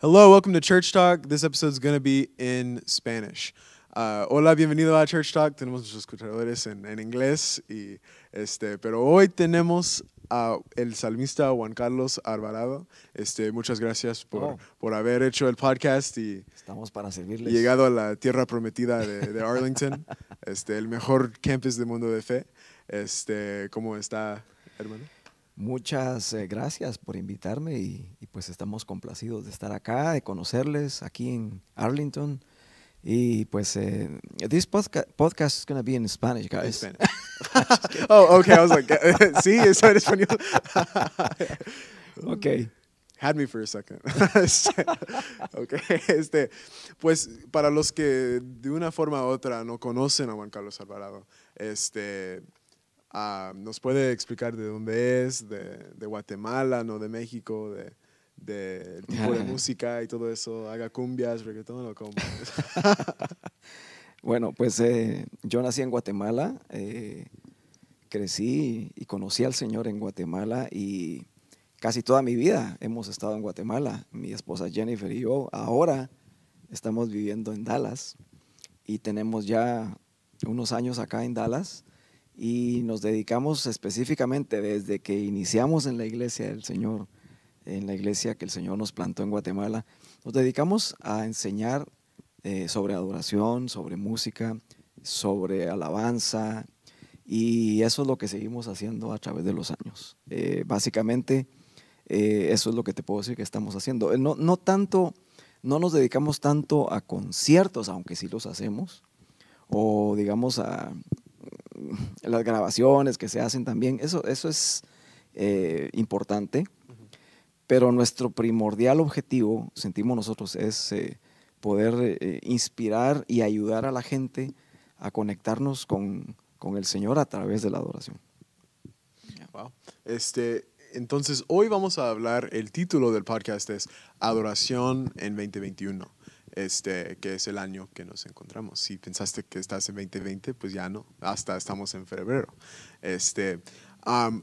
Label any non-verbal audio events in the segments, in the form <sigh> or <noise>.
Hello, welcome to Church Talk. This episode is going to be in Spanish. Uh, hola, bienvenido a Church Talk. Tenemos muchos escuchadores en, en inglés, y, este, pero hoy tenemos a el salmista Juan Carlos Alvarado. Este, muchas gracias por, Oh. por haber hecho el podcast y Estamos para servirles. llegado a la tierra prometida de, de Arlington, <laughs> este, el mejor campus del mundo de fe. Este, ¿Cómo está, hermano? Muchas eh, gracias por invitarme y, y pues estamos complacidos de estar acá, de conocerles aquí en Arlington. Y pues, eh, this podca- podcast is going to be in Spanish, In guys. Spanish. <laughs> oh, okay. I was like, sí, eso en español. Ok. Had me for a second. Este, <laughs> ok, este, pues para los que de una forma u otra no conocen a Juan Carlos Alvarado, este, ah, nos puede explicar de dónde es, de, de Guatemala, no de México, de, de el tipo de <laughs> música y todo eso, haga cumbias, reggaetón o cómo. <laughs> Bueno, pues eh, yo nací en Guatemala, eh, crecí y conocí al Señor en Guatemala y casi toda mi vida hemos estado en Guatemala. Mi esposa Jennifer y yo ahora estamos viviendo en Dallas y tenemos ya unos años acá en Dallas y nos dedicamos específicamente desde que iniciamos en la iglesia del Señor, en la iglesia que el Señor nos plantó en Guatemala, nos dedicamos a enseñar eh, sobre adoración, sobre música, sobre alabanza, y eso es lo que seguimos haciendo a través de los años. Eh, básicamente, eh, eso es lo que te puedo decir que estamos haciendo. No, no tanto, no nos dedicamos tanto a conciertos, aunque sí los hacemos, o digamos a las grabaciones que se hacen también, eso, eso es eh, importante, pero nuestro primordial objetivo, sentimos nosotros, es eh, poder eh, inspirar y ayudar a la gente a conectarnos con, con el Señor a través de la adoración. Este, entonces, hoy vamos a hablar, el título del podcast es Adoración en 2021, este, que es el año que nos encontramos. Si pensaste que estás en 2020, pues ya no, hasta estamos en febrero. Este, am,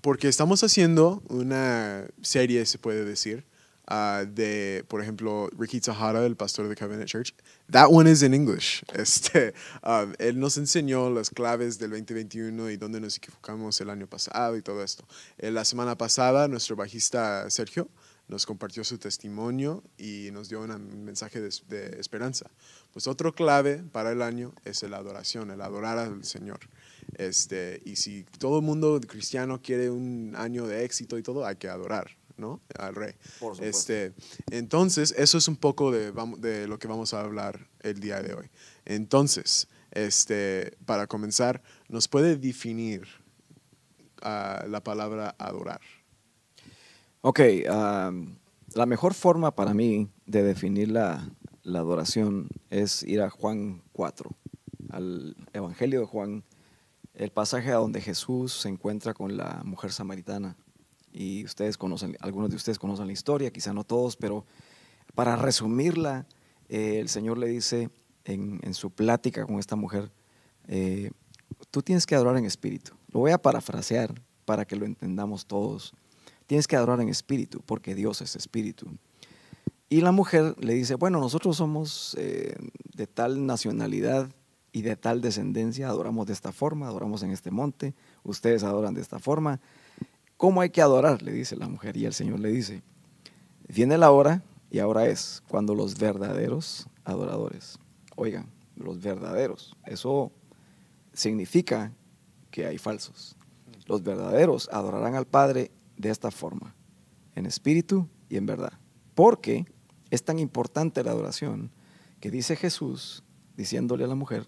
porque estamos haciendo una serie, se puede decir, ah, de, por ejemplo, Ricky Tahara, el pastor de Covenant Church. That one is in English. <laughs> Este, um, él nos enseñó las claves del 2021 y dónde nos equivocamos el año pasado y todo esto. Eh, la semana pasada, nuestro bajista Sergio nos compartió su testimonio y nos dio un mensaje de, de esperanza. Pues otro clave para el año es la adoración, el adorar al Señor. Este, y si todo el mundo cristiano quiere un año de éxito y todo, hay que adorar, ¿no? Al Rey. Por. Este, entonces, eso es un poco de lo que vamos a hablar el día de hoy. Entonces, este, para comenzar, ¿nos puede definir ah, la palabra adorar? Ok, la mejor forma para mí de definir la, la adoración es ir a Juan 4, al Evangelio de Juan, el pasaje a donde Jesús se encuentra con la mujer samaritana. Y ustedes conocen, algunos de ustedes conocen la historia, quizá no todos, pero para resumirla, eh, el Señor le dice en, en su plática con esta mujer, eh, tú tienes que adorar en espíritu. Lo voy a parafrasear para que lo entendamos todos. Tienes que adorar en espíritu, porque Dios es espíritu. Y la mujer le dice, bueno, nosotros somos eh, de tal nacionalidad y de tal descendencia, adoramos de esta forma, adoramos en este monte, ustedes adoran de esta forma. ¿Cómo hay que adorar? Le dice la mujer. Y el Señor le dice, viene la hora y ahora es cuando los verdaderos adoradores, oigan, los verdaderos, eso significa que hay falsos. Los verdaderos adorarán al Padre de esta forma, en espíritu y en verdad. Porque es tan importante la adoración que dice Jesús, diciéndole a la mujer,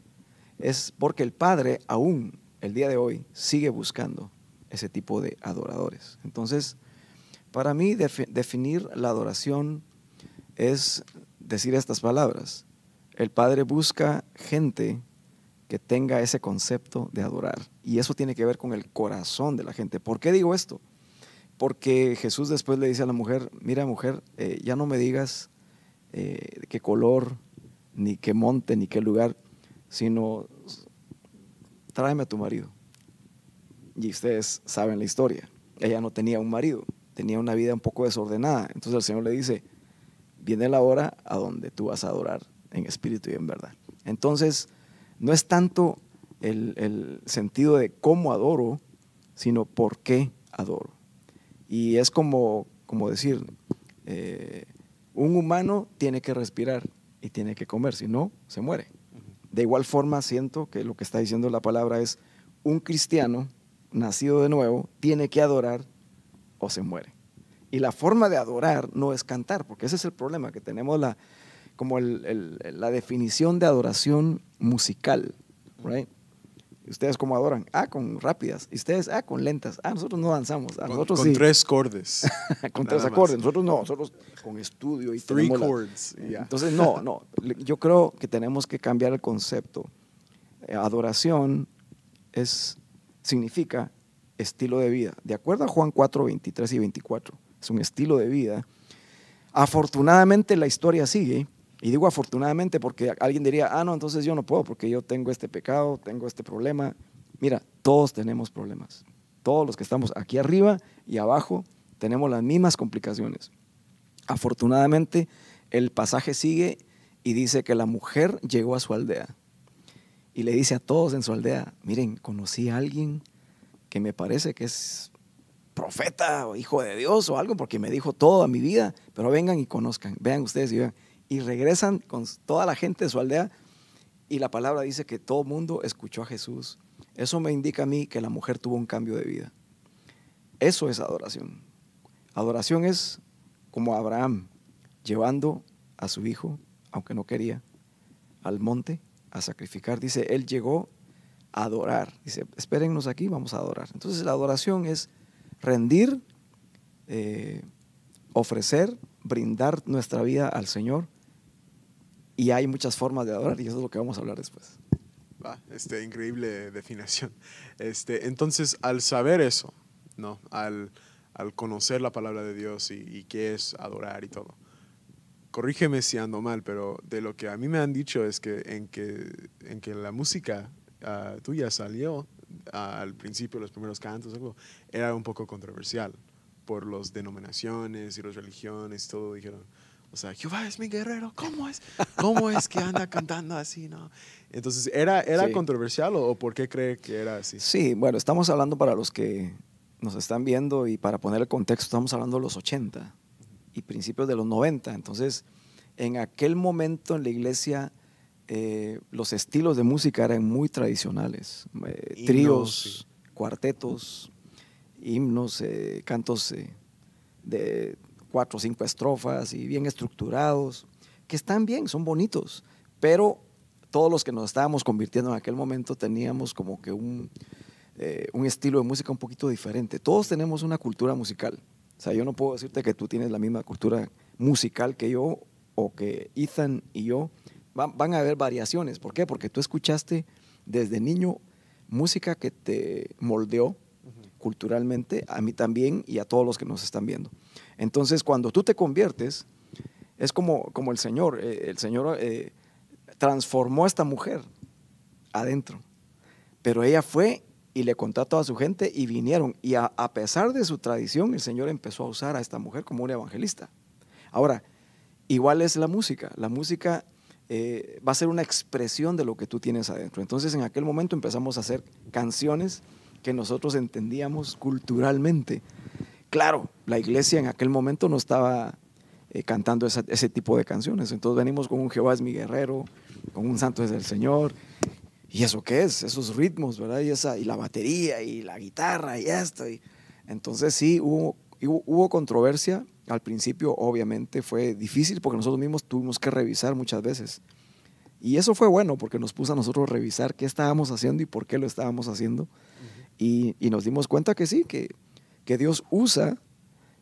es porque el Padre aún el día de hoy sigue buscando ese tipo de adoradores. Entonces, para mí defi- definir la adoración es decir estas palabras. El Padre busca gente que tenga ese concepto de adorar. Y eso tiene que ver con el corazón de la gente. ¿Por qué digo esto? Porque Jesús después le dice a la mujer, mira mujer, eh, ya no me digas eh, qué color, ni qué monte, ni qué lugar, sino tráeme a tu marido. Y ustedes saben la historia. Ella no tenía un marido, tenía una vida un poco desordenada. Entonces el Señor le dice, viene la hora a donde tú vas a adorar en espíritu y en verdad. Entonces, no es tanto el, sentido de cómo adoro, sino por qué adoro. Y es como, como decir, eh, un humano tiene que respirar y tiene que comer, si no, se muere. De igual forma, siento que lo que está diciendo la palabra es, un cristiano nacido de nuevo tiene que adorar o se muere. Y la forma de adorar no es cantar, porque ese es el problema, que tenemos la, como la definición de adoración musical, right? Ustedes cómo adoran? Ah, con rápidas. Y ustedes, ah, con lentas. Ah, nosotros no danzamos. A nosotros con, tres acordes. <laughs> con tres acordes. Nosotros no, nosotros con estudio y Three chords. Entonces, no, no. Yo creo que tenemos que cambiar el concepto. Eh, adoración es, significa estilo de vida. De acuerdo a Juan 4, 23 y 24, es un estilo de vida. Afortunadamente la historia sigue y digo afortunadamente porque alguien diría, ah, no, entonces yo no puedo porque yo tengo este pecado, tengo este problema. Mira, todos tenemos problemas. Todos los que estamos aquí arriba y abajo tenemos las mismas complicaciones. Afortunadamente, el pasaje sigue y dice que la mujer llegó a su aldea y le dice a todos en su aldea, miren, conocí a alguien que me parece que es profeta o hijo de Dios o algo porque me dijo toda mi vida, pero vengan y conozcan, vean ustedes y vean y regresan con toda la gente de su aldea y la palabra dice que todo mundo escuchó a Jesús. Eso me indica a mí que la mujer tuvo un cambio de vida. Eso es adoración. Adoración es como Abraham llevando a su hijo, aunque no quería, al monte a sacrificar. Dice, él llegó a adorar. Dice, espérennos aquí, vamos a adorar. Entonces la adoración es rendir, eh, ofrecer, brindar nuestra vida al Señor y hay muchas formas de adorar y eso es lo que vamos a hablar después. Va, este, increíble definición. Este, entonces, al saber eso, ¿no? Al, al conocer la palabra de Dios y, qué es adorar y todo, corrígeme si ando mal, pero de lo que a mí me han dicho es que en que, en que la música uh, tuya salió al principio, los primeros cantos, algo, era un poco controversial por las denominaciones y las religiones y todo. Dijeron, o sea, Jehová es mi guerrero, ¿cómo es? ¿Cómo es que anda cantando así, no? Entonces, ¿era, era controversial o, por qué cree que era así? Sí, bueno, estamos hablando para los que nos están viendo y para poner el contexto, estamos hablando de los 80 y principios de los 90. Entonces, en aquel momento en la iglesia, eh, los estilos de música eran muy tradicionales. Eh, tríos, cuartetos, himnos, eh, cantos de cuatro o cinco estrofas y bien estructurados, que están bien, son bonitos, pero todos los que nos estábamos convirtiendo en aquel momento teníamos como que un, eh, un estilo de música un poquito diferente. Todos tenemos una cultura musical. O sea, yo no puedo decirte que tú tienes la misma cultura musical que yo o que Ethan y yo. Van, van a haber variaciones. ¿Por qué? Porque tú escuchaste desde niño música que te moldeó culturalmente, a mí también y a todos los que nos están viendo. Entonces, cuando tú te conviertes, es como, como el Señor. Eh, el Señor eh, transformó a esta mujer adentro. Pero ella fue y le contó a toda su gente y vinieron. Y a, pesar de su tradición, el Señor empezó a usar a esta mujer como una evangelista. Ahora, igual es la música. La música eh, va a ser una expresión de lo que tú tienes adentro. Entonces, en aquel momento empezamos a hacer canciones que nosotros entendíamos culturalmente. Claro, la iglesia en aquel momento no estaba eh, cantando ese tipo de canciones. Entonces venimos con un Jehová es mi guerrero, con un santo es el Señor. ¿Y eso qué es? Esos ritmos, ¿verdad? Y, esa, y la batería y la guitarra y esto. Y, entonces sí, hubo, hubo, controversia. Al principio obviamente fue difícil porque nosotros mismos tuvimos que revisar muchas veces. Y eso fue bueno porque nos puso a nosotros revisar qué estábamos haciendo y por qué lo estábamos haciendo. Y, y, nos dimos cuenta que sí, que que Dios usa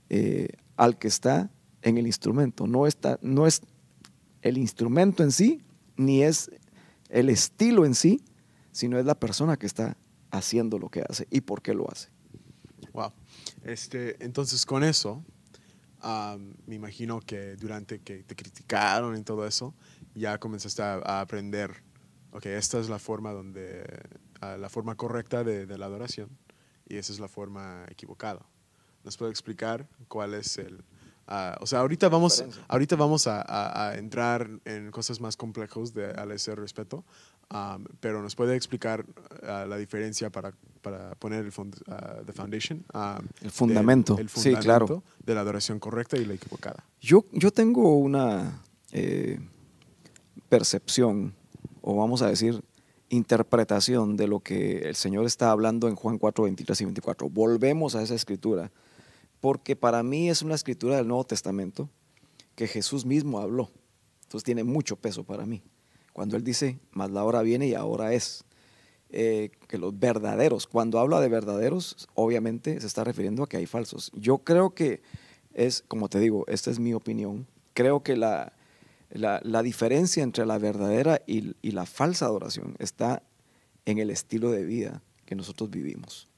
eh, al que está en el instrumento. No, está, no es el instrumento en sí, ni es el estilo en sí, sino es la persona que está haciendo lo que hace y por qué lo hace. Wow. Este, entonces, con eso, me imagino que durante que te criticaron y todo eso, ya comenzaste a, aprender, ok, esta es la forma donde, la forma correcta de, de la adoración y esa es la forma equivocada. ¿Nos puede explicar cuál es el, a- o sea, ahorita vamos, ahorita vamos a, a- a entrar en cosas más complejas de, al ese respeto, um, pero nos puede explicar uh, la diferencia para, para poner el fund- uh, the foundation. um, El fundamento. del- el Sí, claro. fundamento de la adoración correcta y la equivocada. Yo, yo tengo una eh, percepción, o vamos a decir, interpretación de lo que el Señor está hablando en Juan 4, 23 y 24. Volvemos a esa escritura, porque para mí es una escritura del Nuevo Testamento que Jesús mismo habló. Entonces tiene mucho peso para mí. Cuando Él dice, mas la hora viene y ahora es. eh, que los verdaderos, cuando habla de verdaderos, obviamente se está refiriendo a que hay falsos. Yo creo que es, como te digo, esta es mi opinión, creo que la, la, la diferencia entre la verdadera y, y la falsa adoración está en el estilo de vida que nosotros vivimos.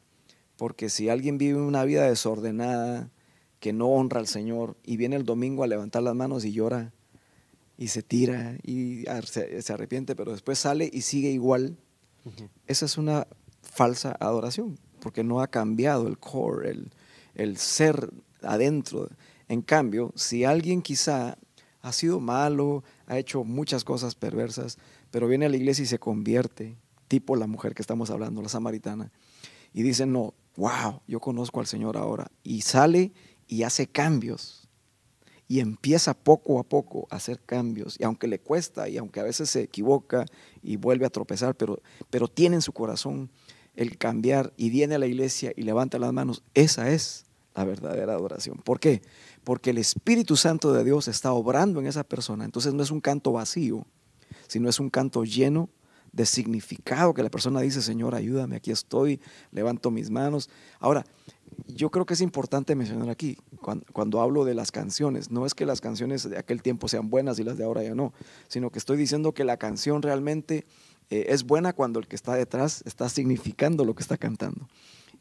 Porque si alguien vive una vida desordenada, que no honra al Señor, y viene el domingo a levantar las manos y llora, y se tira, y se arrepiente, pero después sale y sigue igual, esa es una falsa adoración, porque no ha cambiado el core, el, el ser adentro. En cambio, si alguien quizá ha sido malo, ha hecho muchas cosas perversas, pero viene a la iglesia y se convierte, tipo la mujer que estamos hablando, la samaritana, y dice, no, wow, yo conozco al Señor ahora, y sale y hace cambios, y empieza poco a poco a hacer cambios, y aunque le cuesta, y aunque a veces se equivoca y vuelve a tropezar, pero, pero tiene en su corazón el cambiar y viene a la iglesia y levanta las manos, esa es la verdadera adoración. ¿Por qué? Porque el Espíritu Santo de Dios está obrando en esa persona, entonces no es un canto vacío, sino es un canto lleno de significado que la persona dice, Señor, ayúdame, aquí estoy, levanto mis manos. Ahora, yo creo que es importante mencionar aquí, cuando, hablo de las canciones, no es que las canciones de aquel tiempo sean buenas y las de ahora ya no, sino que estoy diciendo que la canción realmente eh, es buena cuando el que está detrás está significando lo que está cantando.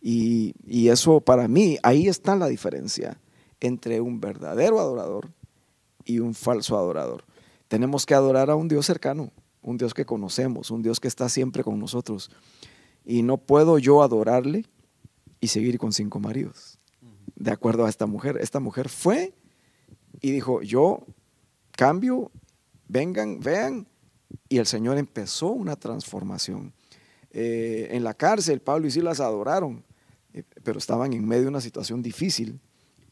Y eso para mí, ahí está la diferencia entre un verdadero adorador y un falso adorador. Tenemos que adorar a un Dios cercano, un Dios que conocemos, un Dios que está siempre con nosotros. Y no puedo yo adorarle y seguir con cinco maridos. De acuerdo a esta mujer. Esta mujer fue y dijo, yo cambio, vengan, vean. Y el Señor empezó una transformación. Eh, en la cárcel, Pablo y Silas adoraron, eh, pero estaban en medio de una situación difícil.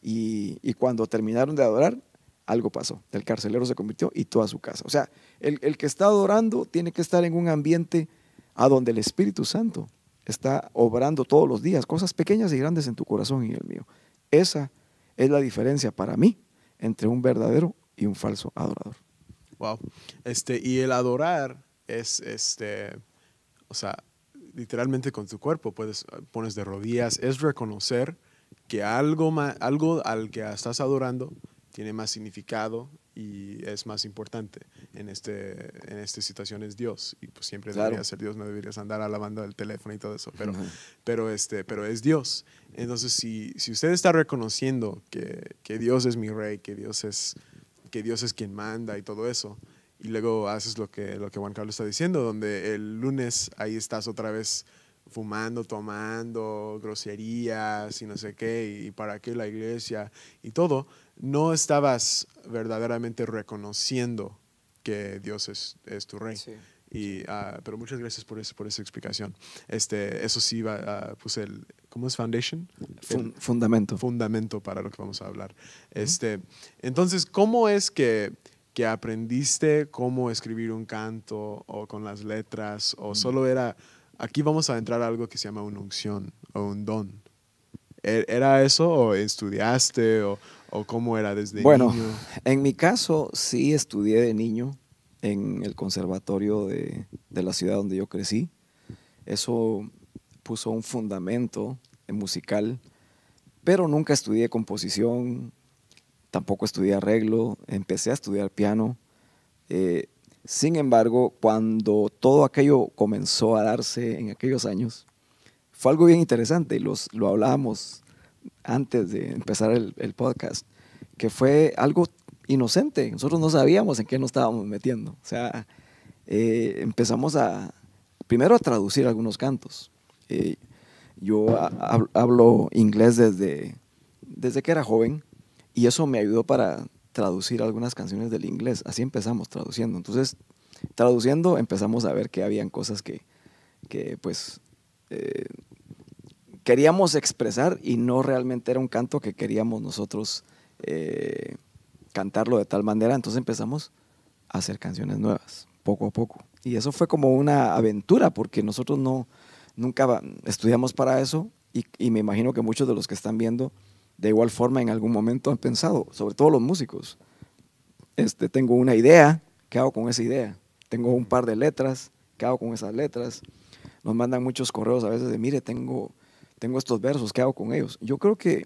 Y, cuando terminaron de adorar, algo pasó. El carcelero se convirtió y toda su casa. O sea, el, el que está adorando tiene que estar en un ambiente a donde el Espíritu Santo está obrando todos los días, cosas pequeñas y grandes en tu corazón y el mío. Esa es la diferencia para mí entre un verdadero y un falso adorador. Wow. Este, y el adorar es, este, o sea, literalmente con tu cuerpo, puedes, pones de rodillas, es reconocer que algo, más, algo al que estás adorando tiene más significado y es más importante en, este, en esta situación es Dios. Y pues siempre Claro. debería ser Dios no deberías andar alabando el teléfono y todo eso pero, pero, este, pero es Dios. Entonces si, si usted está reconociendo que, que Dios es mi rey que Dios es que Dios es quien manda y todo eso y luego haces lo que, lo que Juan Carlos está diciendo donde el lunes ahí estás otra vez fumando, tomando, groserías y no sé qué, y para qué la iglesia y todo, no estabas verdaderamente reconociendo que Dios es, es tu rey. Sí. Y, uh, pero muchas gracias por, eso, por esa explicación. Este, eso sí, va, uh, puse el, ¿cómo es foundation? Fun, fundamento. Fundamento para lo que vamos a hablar. Este, entonces, ¿cómo es que, que aprendiste cómo escribir un canto o con las letras o solo era aquí vamos a entrar a algo que se llama una unción o un don. ¿E-, ¿Era eso o estudiaste o, o cómo era desde bueno, niño? en mi caso sí estudié de niño en el conservatorio de, de, la ciudad donde yo crecí. Eso puso un fundamento musical, pero nunca estudié composición, tampoco estudié arreglo, empecé a estudiar piano. Eh, sin embargo, cuando todo aquello comenzó a darse en aquellos años, fue algo bien interesante y los, lo hablábamos antes de empezar el, podcast, que fue algo inocente. Nosotros no sabíamos en qué nos estábamos metiendo. O sea, eh, empezamos a, primero a traducir algunos cantos. Eh, yo hablo inglés desde, desde que era joven y eso me ayudó para traducir algunas canciones del inglés. Así empezamos traduciendo. Entonces, traduciendo empezamos a ver que habían cosas que, que pues, eh, queríamos expresar y no realmente era un canto que queríamos nosotros eh, cantarlo de tal manera. Entonces empezamos a hacer canciones nuevas, poco a poco. Y eso fue como una aventura, porque nosotros no, nunca estudiamos para eso y, y me imagino que muchos de los que están viendo de igual forma en algún momento han pensado, sobre todo los músicos. Este, tengo una idea, ¿qué hago con esa idea? Tengo un par de letras, ¿qué hago con esas letras? Nos mandan muchos correos a veces de, mire, tengo, tengo estos versos, ¿qué hago con ellos? Yo creo que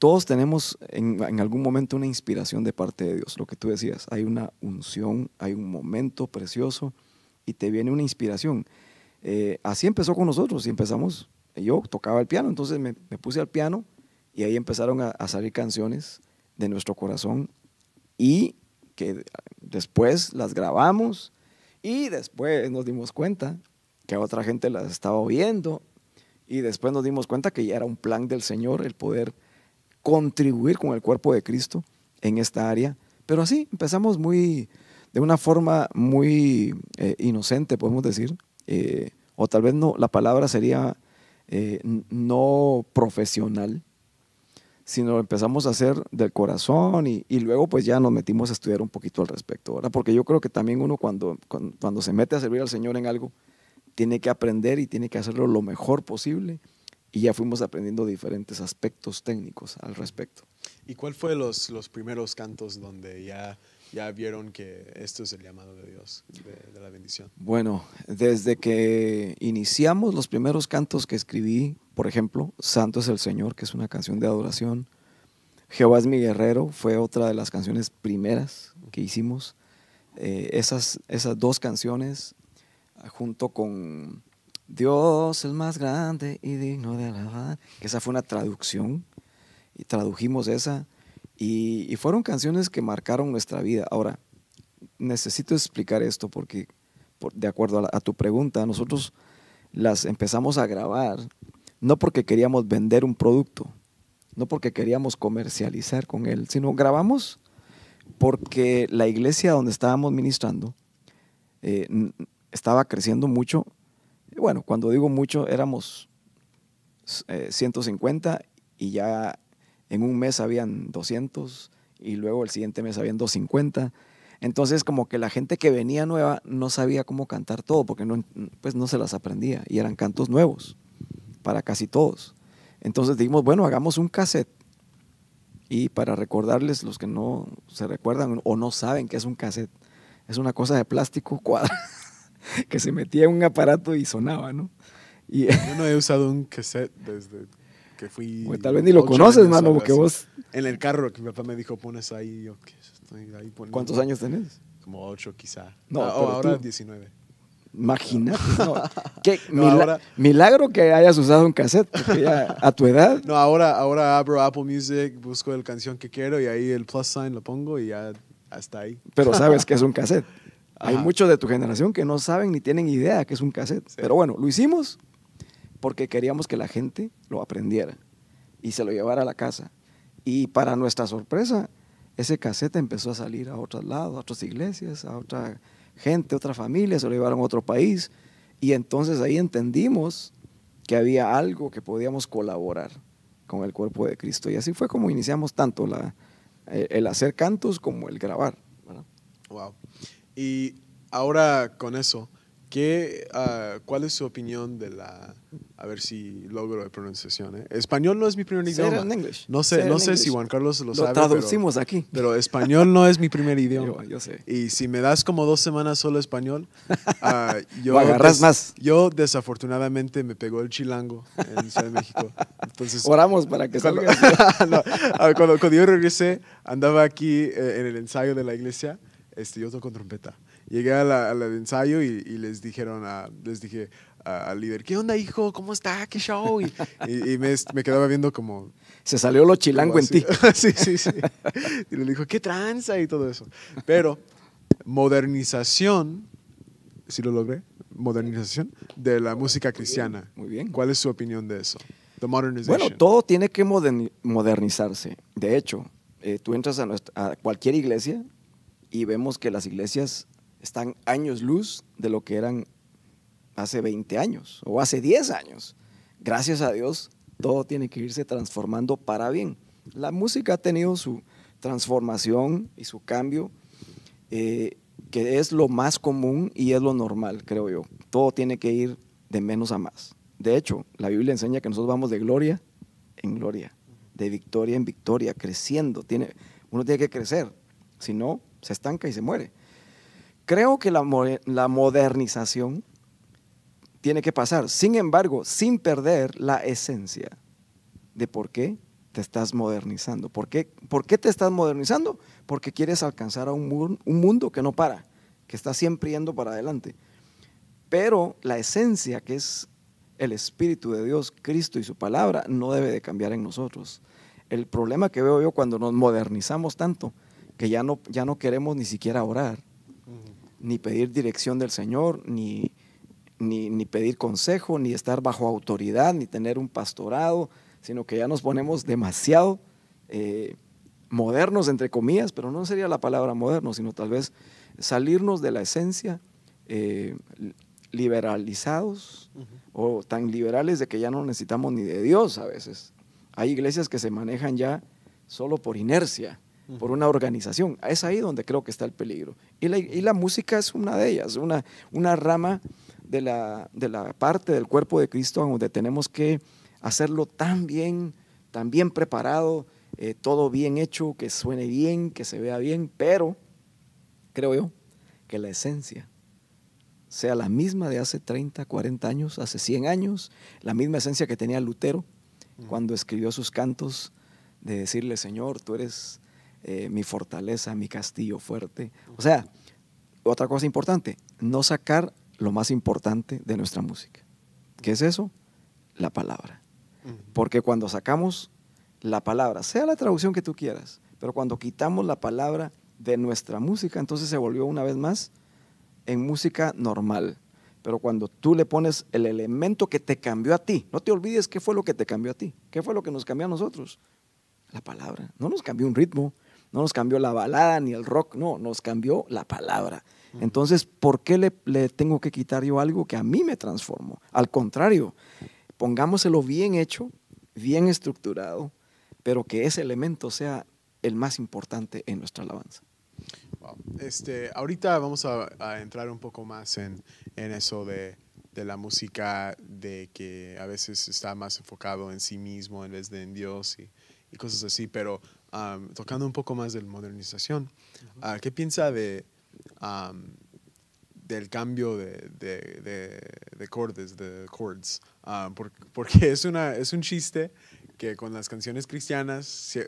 todos tenemos en, algún momento una inspiración de parte de Dios, lo que tú decías, hay una unción, hay un momento precioso y te viene una inspiración. Eh, así empezó con nosotros y empezamos, yo tocaba el piano, entonces me puse al piano y ahí empezaron a, a, salir canciones de nuestro corazón y que después las grabamos y después nos dimos cuenta que otra gente las estaba oyendo y después nos dimos cuenta que ya era un plan del Señor el poder contribuir con el cuerpo de Cristo en esta área. Pero así empezamos muy, de una forma muy eh, inocente, podemos decir, eh, o tal vez no, la palabra sería eh, no profesional, sino empezamos a hacer del corazón y, luego pues ya nos metimos a estudiar un poquito al respecto, ¿verdad? Porque yo creo que también uno cuando, cuando, cuando se mete a servir al Señor en algo, tiene que aprender y tiene que hacerlo lo mejor posible y ya fuimos aprendiendo diferentes aspectos técnicos al respecto. ¿Y cuál fue los, los primeros cantos donde ya, ya vieron que esto es el llamado de Dios, de, la bendición? Bueno, desde que iniciamos los primeros cantos que escribí, por ejemplo, Santo es el Señor, que es una canción de adoración, Jehová es mi guerrero, fue otra de las canciones primeras que hicimos. Eh, esas, esas dos canciones, junto con Dios el más grande y digno de alabar. Esa fue una traducción y tradujimos esa y, fueron canciones que marcaron nuestra vida. Ahora, necesito explicar esto porque, por, de acuerdo a, tu pregunta, nosotros las empezamos a grabar no porque queríamos vender un producto, no porque queríamos comercializar con él, sino grabamos porque la iglesia donde estábamos ministrando eh, estaba creciendo mucho bueno, cuando digo mucho, éramos eh, 150 y ya en un mes habían 200 y luego el siguiente mes habían 250. Entonces como que la gente que venía nueva no sabía cómo cantar todo porque no, pues no se las aprendía y eran cantos nuevos para casi todos. Entonces dijimos, bueno, hagamos un cassette y para recordarles los que no se recuerdan o no saben qué es un cassette, es una cosa de plástico <laughs> cuadrada que se metía en un aparato y sonaba, ¿no? Y, Yo no he usado un cassette desde que fui. Tal vez ni lo conoces, mano, porque vos. En el carro que mi papá me dijo, pones ahí, yo, ¿qué? Estoy ahí poniendo. ¿Cuántos años tenés? Como ocho, quizá. No, ah, oh, ahora tú... 19. Imagínate, no. <laughs> ¿Qué no, mila ahora... milagro que hayas usado un cassette, ya a tu edad. <laughs> No, ahora, ahora abro Apple Music, busco la canción que quiero y ahí el plus sign lo pongo y ya hasta ahí. Pero sabes que es un cassette. <laughs> Ajá. Hay muchos de tu generación que no saben ni tienen idea que es un cassette. Sí. Pero bueno, lo hicimos porque queríamos que la gente lo aprendiera y se lo llevara a la casa. Y para nuestra sorpresa, ese cassette empezó a salir a otros lados, a otras iglesias, a otra gente, a otra familia, se lo llevaron a otro país. Y entonces ahí entendimos que había algo que podíamos colaborar con el cuerpo de Cristo. Y así fue como iniciamos tanto el hacer cantos como el grabar. Wow. Y ahora con eso, ¿qué, uh, ¿cuál es su opinión de la, a ver si logro de pronunciación? ¿eh? Español no es mi primer idioma. No sé, no sé si Juan Carlos lo, lo sabe. traducimos pero, aquí. Pero español no es mi primer <laughs> idioma. Yo, yo sé. Y si me das como dos semanas solo español, uh, <laughs> yo, lo agarras más. yo desafortunadamente me pegó el chilango en Ciudad de México. Entonces, Oramos para que cuando, salga. <laughs> no, cuando, cuando, yo regresé, andaba aquí eh, en el ensayo de la iglesia este, yo toco trompeta. Llegué al ensayo y, y, les dijeron a, les dije al líder, ¿qué onda, hijo? ¿Cómo está? ¿Qué show? Y, y, y me, me, quedaba viendo como... Se salió lo chilango en ti. <laughs> sí, sí, sí. Y le dijo, ¿qué tranza? Y todo eso. Pero modernización, ¿sí lo logré? Modernización de la música cristiana. Muy bien. ¿Cuál es su opinión de eso? The modernization. Bueno, todo tiene que modernizarse. De hecho, eh, tú entras a, nuestra- a cualquier iglesia y vemos que las iglesias están años luz de lo que eran hace 20 años o hace 10 años. Gracias a Dios, todo tiene que irse transformando para bien. La música ha tenido su transformación y su cambio, eh, que es lo más común y es lo normal, creo yo. Todo tiene que ir de menos a más. De hecho, la Biblia enseña que nosotros vamos de gloria en gloria, de victoria en victoria, creciendo. Tiene, uno tiene que crecer, si no, se estanca y se muere. Creo que la, mo- la modernización tiene que pasar, sin embargo, sin perder la esencia de por qué te estás modernizando. ¿Por qué, por qué te estás modernizando? Porque quieres alcanzar a un, un mundo que no para, que está siempre yendo para adelante. Pero la esencia, que es el Espíritu de Dios, Cristo y su palabra, no debe de cambiar en nosotros. El problema que veo yo cuando nos modernizamos tanto, que ya no, ya no queremos ni siquiera orar, ni pedir dirección del Señor, ni, ni, ni pedir consejo, ni estar bajo autoridad, ni tener un pastorado, sino que ya nos ponemos demasiado eh, modernos, entre comillas, pero no sería la palabra moderno, sino tal vez salirnos de la esencia, eh, liberalizados o tan liberales de que ya no necesitamos ni de Dios a veces. Hay iglesias que se manejan ya solo por inercia, por una organización. Es ahí donde creo que está el peligro. Y la, y la música es una de ellas, una, una rama de la, de la parte del cuerpo de Cristo donde tenemos que hacerlo tan bien, tan bien preparado, eh, todo bien hecho, que suene bien, que se vea bien, pero creo yo que la esencia sea la misma de hace 30, 40 años, hace 100 años, la misma esencia que tenía Lutero cuando escribió sus cantos de decirle, Señor, tú eres eh, mi fortaleza, mi castillo fuerte. O sea, otra cosa importante, no sacar lo más importante de nuestra música. ¿Qué es eso? La palabra. Porque cuando sacamos la palabra, sea la traducción que tú quieras, pero cuando quitamos la palabra de nuestra música, entonces se volvió una vez más en música normal. Pero cuando tú le pones el elemento que te cambió a ti, no te olvides qué fue lo que te cambió a ti, qué fue lo que nos cambió a nosotros. La palabra. No nos cambió un ritmo, no nos cambió la balada ni el rock, no, nos cambió la palabra. Entonces, ¿por qué le, le tengo que quitar yo algo que a mí me transformó? Al contrario, pongámoselo bien hecho, bien estructurado, pero que ese elemento sea el más importante en nuestra alabanza. Wow. Este, ahorita vamos a, a entrar un poco más en, en eso de, de la música, de que a veces está más enfocado en sí mismo en vez de en Dios y, y cosas así, pero um, tocando un poco más de modernización, ah, ¿qué piensa de, um, del cambio de, de, de, de cordes, de chords? Ah, por- porque es, una, es un chiste que con las canciones cristianas, si-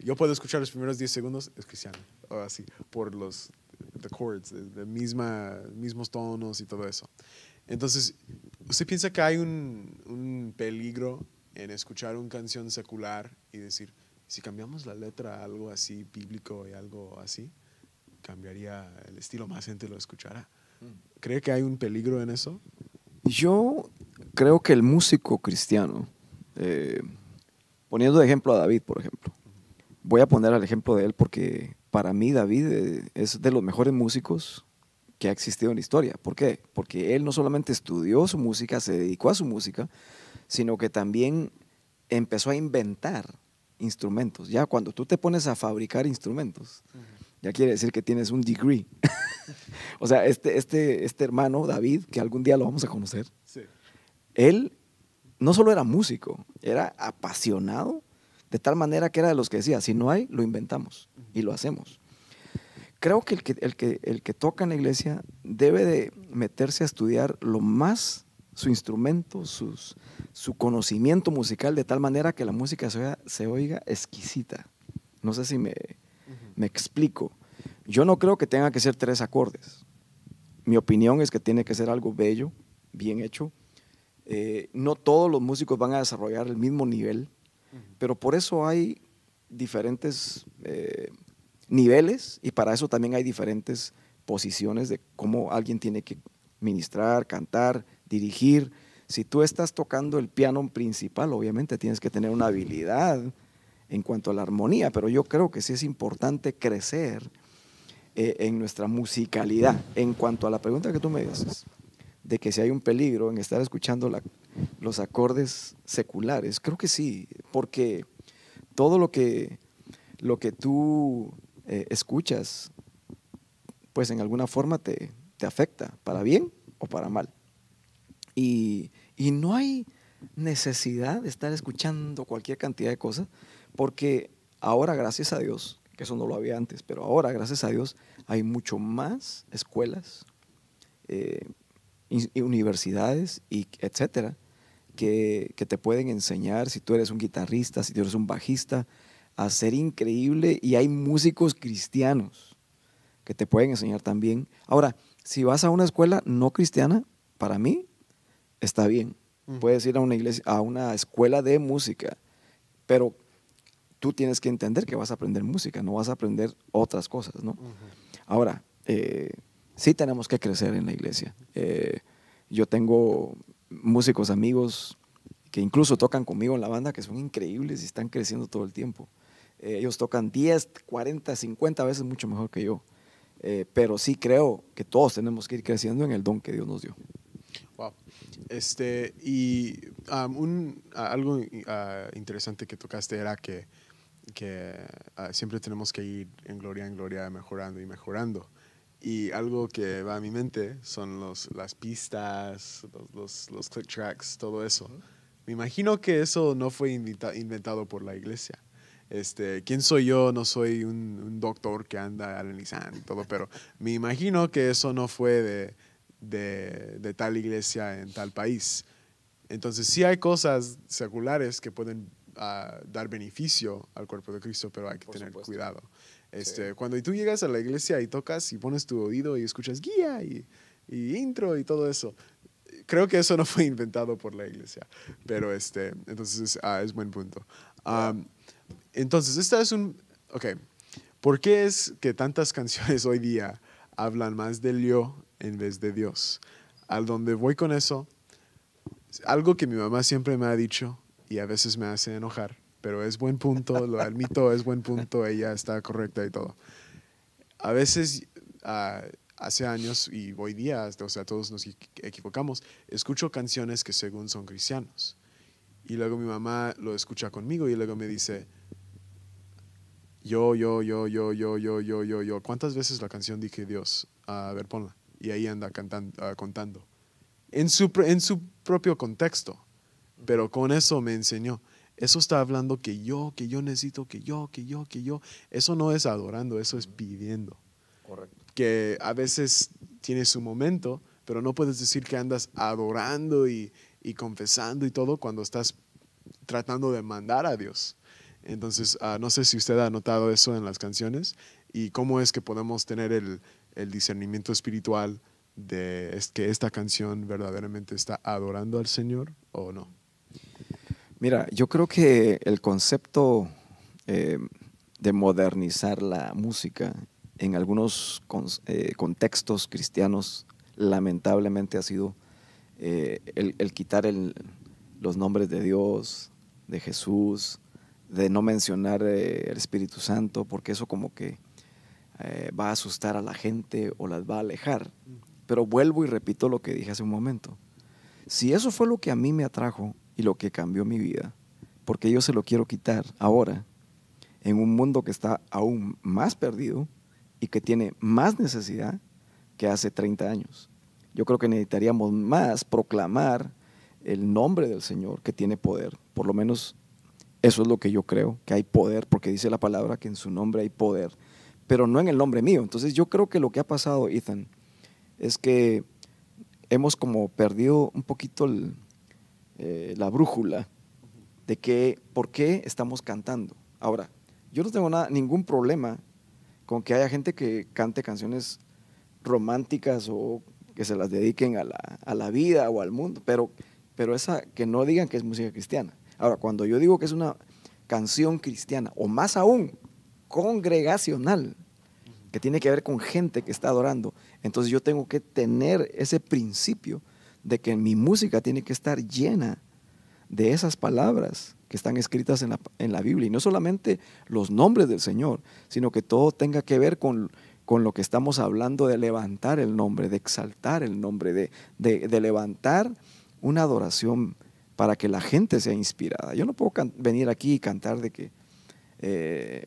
yo puedo escuchar los primeros 10 segundos, es cristiano, o así, por los the chords, de, de misma, mismos tonos y todo eso. Entonces, ¿usted piensa que hay un, un peligro en escuchar una canción secular y decir, si cambiamos la letra a algo así bíblico y algo así, cambiaría el estilo, más gente lo escuchará? ¿Cree que hay un peligro en eso? Yo creo que el músico cristiano, eh, poniendo de ejemplo a David, por ejemplo, voy a poner al ejemplo de él porque para mí David eh, es de los mejores músicos que ha existido en la historia. ¿Por qué? Porque él no solamente estudió su música, se dedicó a su música, sino que también empezó a inventar instrumentos. Ya cuando tú te pones a fabricar instrumentos, ya quiere decir que tienes un degree. <laughs> o sea, este, este, este hermano, David, que algún día lo vamos a conocer, Sí. él no solo era músico, era apasionado de tal manera que era de los que decía, si no hay, lo inventamos y lo hacemos. Creo que el que, el que, el que toca en la iglesia debe de meterse a estudiar lo más su instrumento, sus, su conocimiento musical, de tal manera que la música se oiga, se oiga exquisita. No sé si me, me explico. Yo no creo que tenga que ser tres acordes. Mi opinión es que tiene que ser algo bello, bien hecho. Eh, no todos los músicos van a desarrollar el mismo nivel, pero por eso hay diferentes eh, niveles y para eso también hay diferentes posiciones de cómo alguien tiene que ministrar, cantar, dirigir. Si tú estás tocando el piano principal, obviamente tienes que tener una habilidad en cuanto a la armonía, pero yo creo que sí es importante crecer eh, en nuestra musicalidad. En cuanto a la pregunta que tú me dices, de que si hay un peligro en estar escuchando los acordes seculares, creo que sí, porque todo lo que, lo que tú eh, escuchas, pues en alguna forma te, te afecta, para bien o para mal. Y, no hay necesidad de estar escuchando cualquier cantidad de cosas, porque ahora, gracias a Dios, que eso no lo había antes, pero ahora, gracias a Dios, hay mucho más escuelas, eh, y universidades, y etcétera, que, que, te pueden enseñar si tú eres un guitarrista, si tú eres un bajista, a ser increíble. Y hay músicos cristianos que te pueden enseñar también. Ahora, si vas a una escuela no cristiana, para mí está bien. Puedes ir a una iglesia, a una escuela de música, pero tú tienes que entender que vas a aprender música, no vas a aprender otras cosas, ¿no? Ahora, eh, sí tenemos que crecer en la iglesia. Eh, yo tengo músicos amigos que incluso tocan conmigo en la banda que son increíbles y están creciendo todo el tiempo. Eh, ellos tocan 10, 40, 50 veces mucho mejor que yo. pero sí creo que todos tenemos que ir creciendo en el don que Dios nos dio. Wow. Este, y um, un, algo uh, interesante que tocaste era que que ah, siempre tenemos que ir en gloria en gloria mejorando y mejorando. Y algo que va a mi mente son los, las pistas, los, los, click tracks, todo eso. Me imagino que eso no fue inventado por la iglesia. Este, ¿Quién soy yo? No soy un, un doctor que anda analizando y todo, pero me imagino que eso no fue de, de, de tal iglesia en tal país. Entonces sí hay cosas seculares que pueden a dar beneficio al cuerpo de Cristo, pero hay que tener cuidado. Este, Cuando tú llegas a la iglesia y tocas y pones tu oído y escuchas guía y, y intro y todo eso, creo que eso no fue inventado por la iglesia, pero este, entonces ah, es buen punto. entonces, esta es un, ok, ¿por qué es que tantas <laughs> canciones hoy día hablan más del yo en vez de Dios? Al donde voy con eso, algo que mi mamá siempre me ha dicho y a veces me hace enojar, pero es buen punto, lo admito, es buen punto, ella está correcta y todo. A veces, ah, hace años y hoy día, o sea, todos nos equivocamos, escucho canciones que según son cristianos. Y luego mi mamá lo escucha conmigo y luego me dice, yo, yo, yo, yo, yo, yo, yo, yo, yo. ¿Cuántas veces la canción dije Dios? a ver, ponla. Y ahí anda cantando, ah, contando. En su, en su propio contexto. Pero con eso me enseñó. Eso está hablando que yo, que yo necesito, que yo, que yo, que yo. Eso no es adorando, eso es pidiendo. Correcto. Que a veces tiene su momento, pero no puedes decir que andas adorando y, y confesando y todo cuando estás tratando de mandar a Dios. Entonces, ah, no sé si usted ha notado eso en las canciones y cómo es que podemos tener el, el discernimiento espiritual de es que esta canción verdaderamente está adorando al Señor o no. Mira, yo creo que el concepto eh, de modernizar la música en algunos eh, contextos cristianos lamentablemente ha sido eh, el, quitar los nombres de Dios, de Jesús, de no mencionar el Espíritu Santo, porque eso como que va a asustar a la gente o las va a alejar. Pero vuelvo y repito lo que dije hace un momento. Si eso fue lo que a mí me atrajo y lo que cambió mi vida, porque yo se lo quiero quitar ahora, en un mundo que está aún más perdido y que tiene más necesidad que hace 30 años. Yo creo que necesitaríamos más proclamar el nombre del Señor que tiene poder. Por lo menos eso es lo que yo creo, que hay poder, porque dice la palabra que en su nombre hay poder, pero no en el nombre mío. Entonces yo creo que lo que ha pasado, Ethan, es que hemos como perdido un poquito eh, la brújula de que, por qué estamos cantando. Ahora, yo no tengo nada, ningún problema con que haya gente que cante canciones románticas o que se las dediquen a la, a la vida o al mundo, pero, pero esa que no digan que es música cristiana. Ahora, cuando yo digo que es una canción cristiana, o más aún, congregacional, que tiene que ver con gente que está adorando, entonces yo tengo que tener ese principio de que mi música tiene que estar llena de esas palabras que están escritas en la, en la Biblia. Y no solamente los nombres del Señor, sino que todo tenga que ver con, con lo que estamos hablando de levantar el nombre, de exaltar el nombre, de, de, levantar una adoración para que la gente sea inspirada. Yo no puedo venir aquí y cantar de que, eh,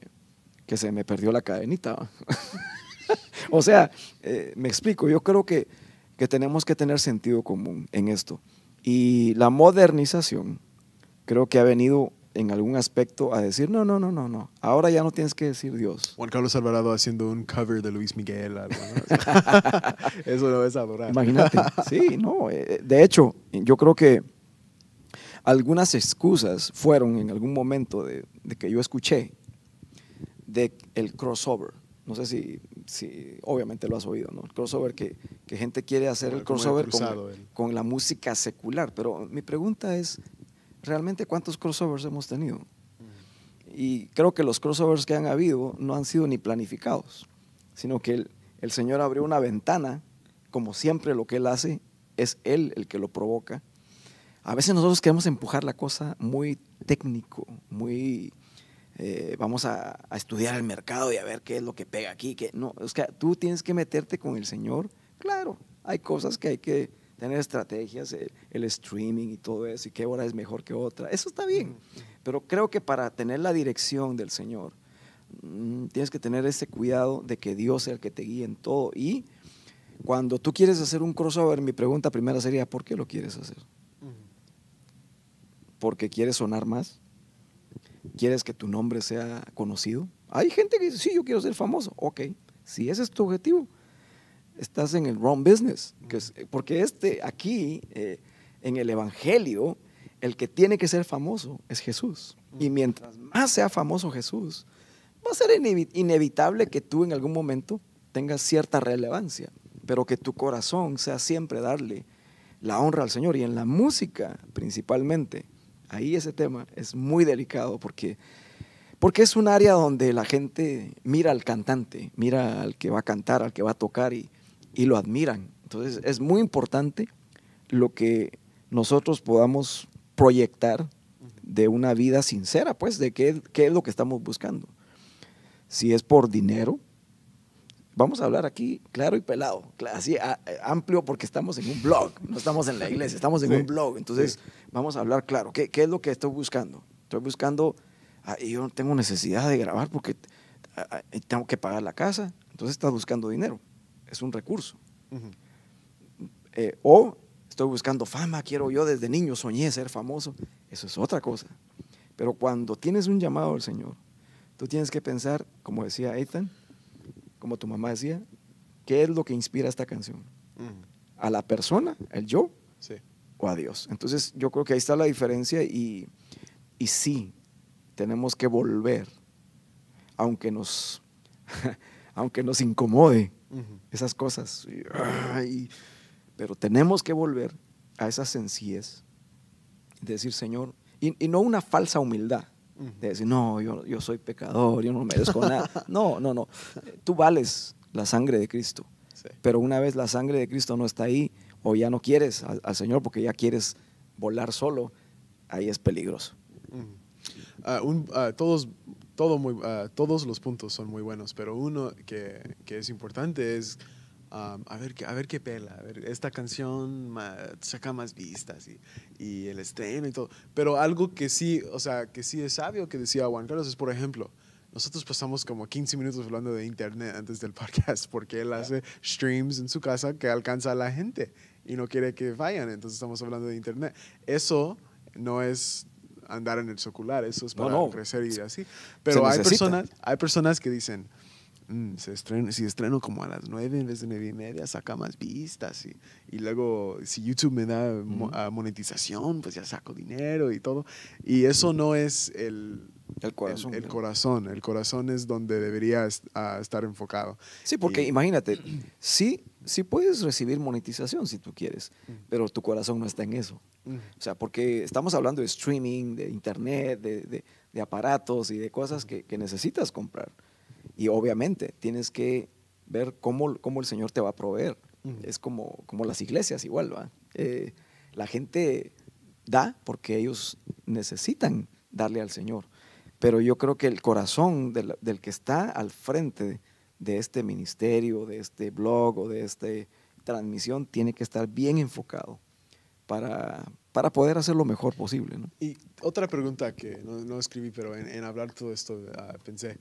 que se me perdió la cadenita. <laughs> o sea, eh, me explico, yo creo que, que tenemos que tener sentido común en esto. Y la modernización creo que ha venido en algún aspecto a decir, no, no, no, no, no, ahora ya no tienes que decir Dios. Juan Carlos Alvarado haciendo un cover de Luis Miguel. Algo, ¿no? <laughs> Eso no es adorar. Imagínate, sí, no. eh, De hecho, yo creo que algunas excusas fueron en algún momento de, de que yo escuché de el crossover. No sé si, si obviamente lo has oído, ¿no? El crossover que, que gente quiere hacer el crossover cruzado, con, el- con la música secular. Pero mi pregunta es, ¿realmente cuántos crossovers hemos tenido? Y creo que los crossovers que han habido no han sido ni planificados, sino que el, el Señor abrió una ventana, como siempre lo que Él hace, es Él el que lo provoca. A veces nosotros queremos empujar la cosa muy técnico, muy... eh, vamos a, a estudiar el mercado y a ver qué es lo que pega aquí. Que, no, es que tú tienes que meterte con el Señor. Claro, hay cosas que hay que tener estrategias, el, el streaming y todo eso, y qué hora es mejor que otra. Eso está bien. Pero creo que para tener la dirección del Señor, mm, tienes que tener ese cuidado de que Dios sea el que te guíe en todo. Y cuando tú quieres hacer un crossover, mi pregunta primera sería, ¿por qué lo quieres hacer? ¿Porque quieres sonar más? ¿Quieres que tu nombre sea conocido? Hay gente que dice, sí, yo quiero ser famoso. Ok, si ese es tu objetivo, estás en el wrong business. que es- porque este, aquí, eh, en el Evangelio, el que tiene que ser famoso es Jesús. Y mientras más sea famoso Jesús, va a ser inevi- inevitable que tú en algún momento tengas cierta relevancia, pero que tu corazón sea siempre darle la honra al Señor. Y en la música, principalmente, ahí ese tema es muy delicado porque, porque es un área donde la gente mira al cantante, mira al que va a cantar, al que va a tocar y, y lo admiran. Entonces es muy importante lo que nosotros podamos proyectar de una vida sincera, pues, de qué, qué es lo que estamos buscando. Si es por dinero, vamos a hablar aquí claro y pelado, así a- a- amplio porque estamos en un blog, no estamos en la iglesia, estamos en Sí, un blog. Entonces, vamos a hablar claro, ¿qué, qué es lo que estoy buscando? Estoy buscando, ah, y yo no tengo necesidad de grabar porque ah, ah, tengo que pagar la casa, entonces estás buscando dinero, es un recurso. Eh, o estoy buscando fama, quiero yo desde niño soñé ser famoso, eso es otra cosa. Pero cuando tienes un llamado del Señor, tú tienes que pensar, como decía Ethan, como tu mamá decía, ¿qué es lo que inspira esta canción? ¿A la persona, el yo, Sí. o a Dios? Entonces yo creo que ahí está la diferencia y, y sí, tenemos que volver, aunque nos, <laughs> aunque nos incomode esas cosas. Y, pero tenemos que volver a esa sencillez de decir, Señor, y, y no una falsa humildad. De decir, no, yo, yo soy pecador, yo no merezco nada. <laughs> No, no, no. Tú vales la sangre de Cristo, Sí. pero una vez la sangre de Cristo no está ahí, o ya no quieres al, al Señor porque ya quieres volar solo, ahí es peligroso. Ujú. Ah, un- ah, todos, todo muy, ah, todos los puntos son muy buenos, pero uno que, que es importante es um, a, ver, qué- a ver qué pela. A ver, esta canción ma- saca más vistas y, y el estreno y todo. Pero algo que sí, o sea, que sí es sabio que decía Juan Carlos es, por ejemplo, nosotros pasamos como 15 minutos hablando de internet antes del <laughs> podcast porque él hace streams en su casa que alcanza a la gente y no quiere que vayan, entonces estamos hablando de internet. Eso no es andar en el secular, eso es No, para no. crecer y así. Pero hay personas, hay personas que dicen, "Mm, se estreno, si estreno como a las nueve en vez de nueve y media, saca más vistas. Y, y luego, si YouTube me da mo- Ujú. ah, monetización, pues ya saco dinero y todo. Y eso no es el, El corazón. el, el ¿no? corazón. El corazón es donde debería est- estar enfocado. Sí, porque Y- imagínate, <clears throat> sí, sí puedes recibir monetización si tú quieres, pero tu corazón no está en eso. Mm, O sea, porque estamos hablando de streaming, de internet, de, de- de aparatos y de cosas que, que necesitas comprar. Y obviamente tienes que ver cómo, cómo el Señor te va a proveer. Es como, como las iglesias igual, ¿va? Eh, la gente da porque ellos necesitan darle al Señor. Pero yo creo que el corazón del, del que está al frente de este ministerio, de este blog o de esta transmisión, tiene que estar bien enfocado para, para poder hacer lo mejor posible. ¿no? Y otra pregunta que no, no escribí, pero en, en, hablar todo esto uh, pensé,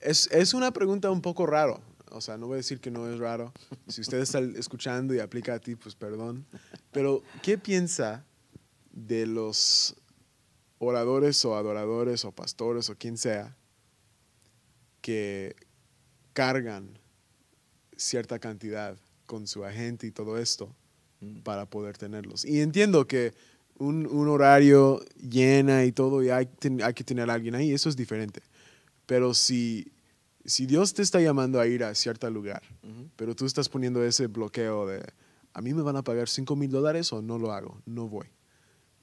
es, es, una pregunta un poco raro, o sea, no voy a decir que no es raro, si usted está escuchando y aplica a ti, pues perdón, pero ¿qué piensa de los oradores o adoradores o pastores o quien sea que cargan cierta cantidad con su agente y todo esto mm. para poder tenerlos. Y entiendo que un, un, horario llena y todo, y hay, hay que tener a alguien ahí, eso es diferente. Pero si, si Dios te está llamando a ir a cierto lugar, uh -huh. pero tú estás poniendo ese bloqueo de, a mí me van a pagar 5 mil dólares o no lo hago, no voy.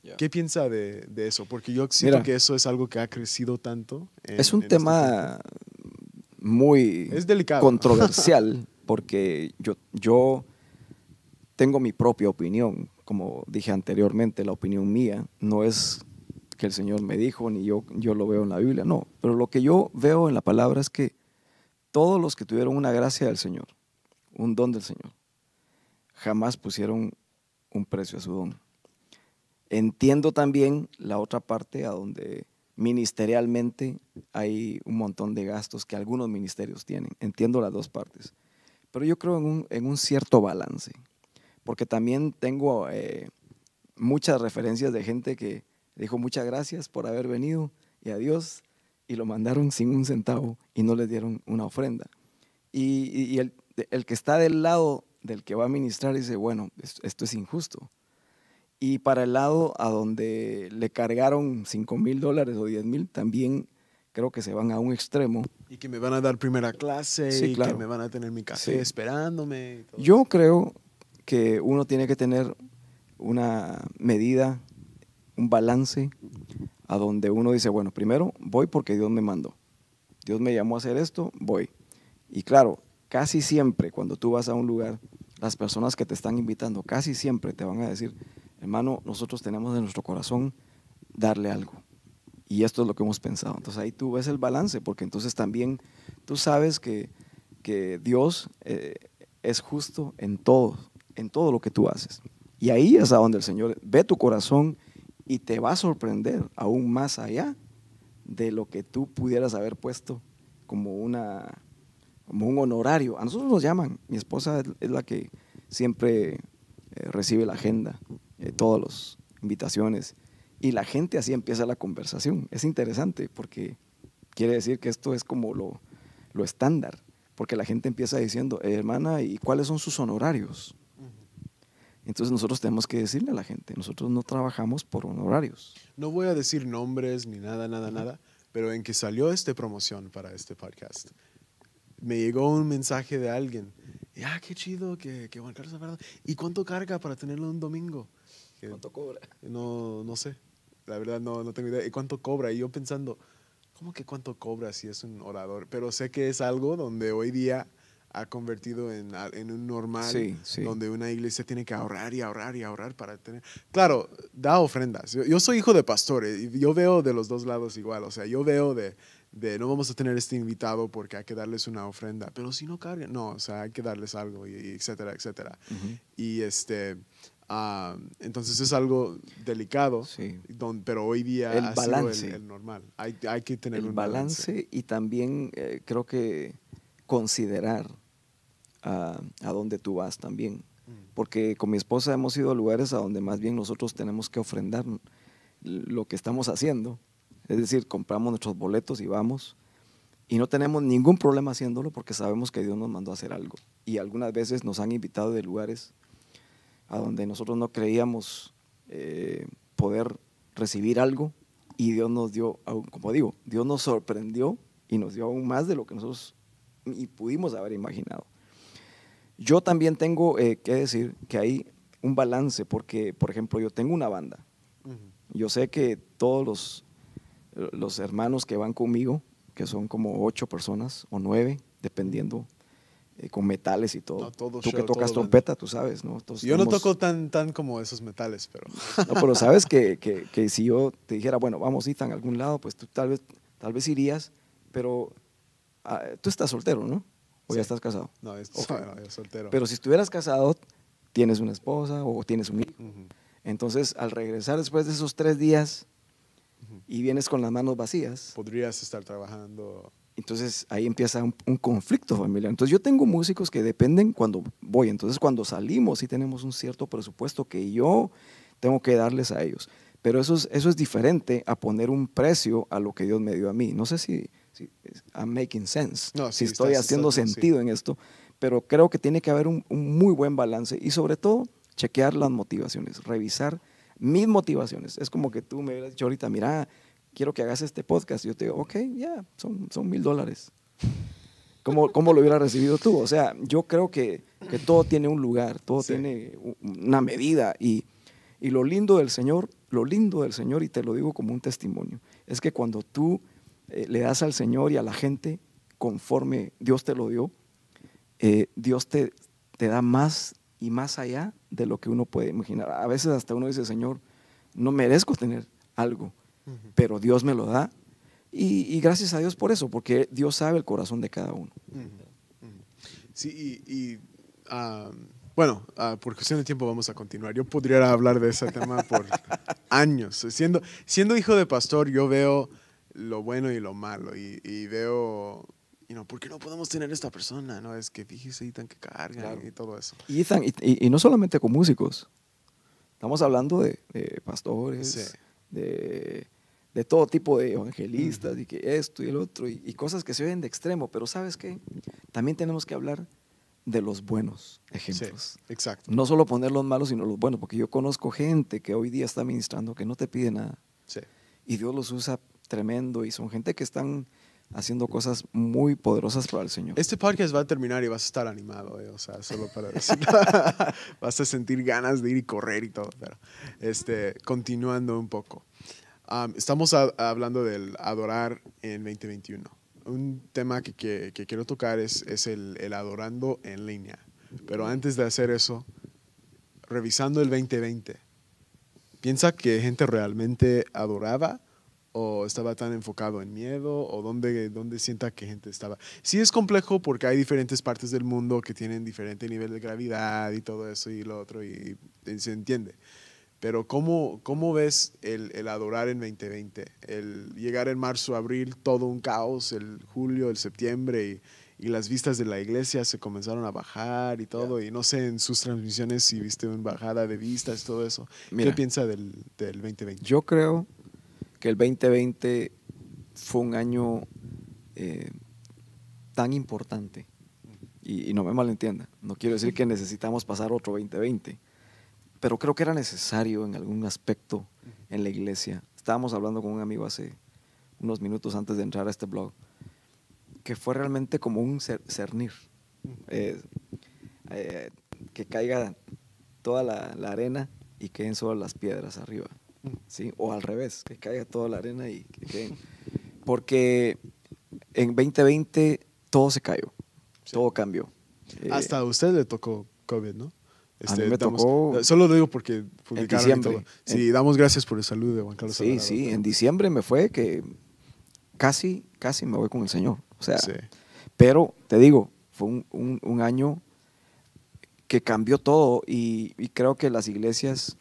Yeah. ¿Qué piensa de, de, eso? Porque yo siento Mira, que eso es algo que ha crecido tanto. En, es un tema este muy es delicado. controversial <laughs> porque yo, yo tengo mi propia opinión. Como dije anteriormente, la opinión mía no es que el Señor me dijo ni yo, yo lo veo en la Biblia, no. Pero lo que yo veo en la palabra es que todos los que tuvieron una gracia del Señor, un don del Señor, jamás pusieron un precio a su don. Entiendo también la otra parte a donde ministerialmente hay un montón de gastos que algunos ministerios tienen. Entiendo las dos partes. Pero yo creo en un, en un cierto balance, porque también tengo eh, muchas referencias de gente que dijo muchas gracias por haber venido y adiós, y lo mandaron sin un centavo y no le dieron una ofrenda. Y, y el, el, que está del lado del que va a ministrar dice, bueno, esto es injusto. Y para el lado a donde le cargaron 5 mil dólares o 10 mil, también creo que se van a un extremo. Y que me van a dar primera clase sí, y claro. que me van a tener mi café sí. esperándome. Yo creo que uno tiene que tener una medida, un balance, a donde uno dice, bueno, primero voy porque Dios me mandó. Dios me llamó a hacer esto, voy. Y claro, casi siempre cuando tú vas a un lugar, las personas que te están invitando, casi siempre te van a decir, hermano, nosotros tenemos en nuestro corazón darle algo. Y esto es lo que hemos pensado. Entonces ahí tú ves el balance, porque entonces también tú sabes que, que Dios eh, es justo en todo, en todo lo que tú haces. Y ahí es a donde el Señor ve tu corazón y te va a sorprender aún más allá de lo que tú pudieras haber puesto como, una, como un honorario. A nosotros nos llaman, mi esposa es la que siempre eh, recibe la agenda, eh, todas las invitaciones y la gente así empieza la conversación. Es interesante porque quiere decir que esto es como lo, lo estándar, porque la gente empieza diciendo, eh, hermana, ¿y cuáles son sus honorarios? Entonces nosotros tenemos que decirle a la gente, nosotros no trabajamos por honorarios. No voy a decir nombres ni nada, nada, nada, pero en que salió esta promoción para este podcast, me llegó un mensaje de alguien, ah, qué chido que, que Juan Carlos verdad. ¿Y cuánto carga para tenerlo un domingo? ¿Cuánto cobra? No, no sé. La verdad no, no tengo idea. ¿Y cuánto cobra? Y yo pensando, ¿cómo que cuánto cobra si es un orador? Pero sé que es algo donde hoy día ha convertido en, en un normal, sí, sí. donde una iglesia tiene que ahorrar y ahorrar y ahorrar para tener... Claro, da ofrendas. Yo, yo soy hijo de pastores y yo veo de los dos lados igual. O sea, yo veo de, de no vamos a tener este invitado porque hay que darles una ofrenda, pero si no cargan, no, o sea, hay que darles algo, y, y etcétera, etcétera. Uh -huh. Y este... Uh, entonces es algo delicado, sí. don, pero hoy día el ha balance, sido el, el, normal. Hay, hay, que tener el un balance, balance. y también eh, creo que considerar a, a dónde tú vas también. Mm. Porque con mi esposa hemos ido a lugares a donde más bien nosotros tenemos que ofrendar lo que estamos haciendo. Es decir, compramos nuestros boletos y vamos. Y no tenemos ningún problema haciéndolo porque sabemos que Dios nos mandó a hacer algo. Y algunas veces nos han invitado de lugares a donde nosotros no creíamos eh, poder recibir algo y Dios nos dio, como digo, Dios nos sorprendió y nos dio aún más de lo que nosotros y pudimos haber imaginado. Yo también tengo eh, que decir que hay un balance porque, por ejemplo, yo tengo una banda. Uh -huh. Yo sé que todos los, los hermanos que van conmigo, que son como ocho personas o nueve, dependiendo, eh, con metales y todo. No, todo tú que show, tocas todo trompeta, tú sabes, ¿no? Yo no tenemos- toco tan, tan como esos metales, pero... <laughs> No, pero sabes que, que- que si yo te dijera, bueno, vamos Ethan a algún lado, pues tú tal vez, tal vez irías, pero tú estás soltero, ¿no? O ya Sí. estás casado. No, es, Ok. no, soltero. Pero si estuvieras casado, tienes una esposa o tienes un hijo. Ujú. Entonces, al regresar después de esos tres días Ujú. y vienes con las manos vacías, Podrías estar trabajando... entonces ahí empieza un, un conflicto familiar. Entonces yo tengo músicos que dependen cuando voy. Entonces cuando salimos sí tenemos un cierto presupuesto que yo tengo que darles a ellos. Pero eso es, eso es diferente a poner un precio a lo que Dios me dio a mí. No sé si, si I'm making sense, No, si sí, estoy haciendo no, sí. sentido en esto, pero creo que tiene que haber un, un muy buen balance y sobre todo chequear las motivaciones, revisar mis motivaciones. Es como que tú me hubieras dicho ahorita, mira, quiero que hagas este podcast. Y yo te digo, ok, ya, son, son mil dólares. ¿Cómo, ¿Cómo lo hubieras recibido tú? O sea, yo creo que, que todo tiene un lugar, todo Sí. tiene una medida. Y, y lo lindo del Señor, lo lindo del Señor, y te lo digo como un testimonio, es que cuando tú eh, le das al Señor y a la gente conforme Dios te lo dio, eh, Dios te, te da más y más allá de lo que uno puede imaginar. A veces hasta uno dice, Señor, no merezco tener algo, pero Dios me lo da. Y, y gracias a Dios por eso, porque Dios sabe el corazón de cada uno. Sí, y, y, bueno, ah, por cuestión de tiempo vamos a continuar. Yo podría hablar de ese tema por <laughs> años. Siendo, siendo hijo de pastor, yo veo lo bueno y lo malo y, y veo, you know, ¿por qué no podemos tener esta persona? No, es que fíjese y tan que carga Claro. y todo eso. Y, Ethan, y, y- y no solamente con músicos, estamos hablando de, de pastores, Sí. de, de todo tipo de evangelistas, y que esto y el otro, y, y cosas que se oyen de extremo, pero ¿sabes qué? También tenemos que hablar de los buenos ejemplos. Sí, exacto. No solo poner los malos, sino los buenos, porque yo conozco gente que hoy día está ministrando que no te pide nada Sí. y Dios los usa tremendo y son gente que están haciendo cosas muy poderosas para el Señor. Este podcast va a terminar y vas a estar animado, eh, o sea, solo para decir. <laughs> vas a sentir ganas de ir y correr y todo, pero este, continuando un poco. Am, estamos hablando del adorar en 2021. Un tema que, quiero tocar es, es el, el adorando en línea. Pero antes de hacer eso, revisando el 2020, ¿piensa que gente realmente adoraba o estaba tan enfocado en miedo o dónde, dónde sienta que gente estaba? Sí es complejo porque hay diferentes partes del mundo que tienen diferente nivel de gravedad y todo eso y lo otro y, y se entiende. Pero ¿cómo, cómo ves el, el adorar en 2020? El llegar en marzo, abril, todo un caos, el julio, el septiembre y, y las vistas de la iglesia se comenzaron a bajar y todo. Y no sé en sus transmisiones si viste una bajada de vistas, todo eso. Mira. ¿Qué piensa del, del 2020? Yo creo que el 2020 fue un año eh, tan importante. Y, no me malentienda, no quiero decir que necesitamos pasar otro 2020, pero creo que era necesario en algún aspecto en la iglesia. Estábamos hablando con un amigo hace unos minutos antes de entrar a este blog, que fue realmente como un cer- cernir. Eh, eh, que caiga toda la, la arena y queden solo las piedras arriba. ¿Sí? O al revés, que caiga toda la arena y que queden. Porque en 2020 todo se cayó, Sí. todo cambió. Eh, Hasta a usted le tocó COVID, ¿no? Este, A mí me damos- tocó Solo lo digo porque publicaron y diciembre. Sí, damos gracias por el saludo de Juan Carlos Sí, sí, en diciembre me fue que casi, casi me voy con el Señor. O sea, Sí. pero te digo, fue un, un- un año que cambió todo y, y creo que las iglesias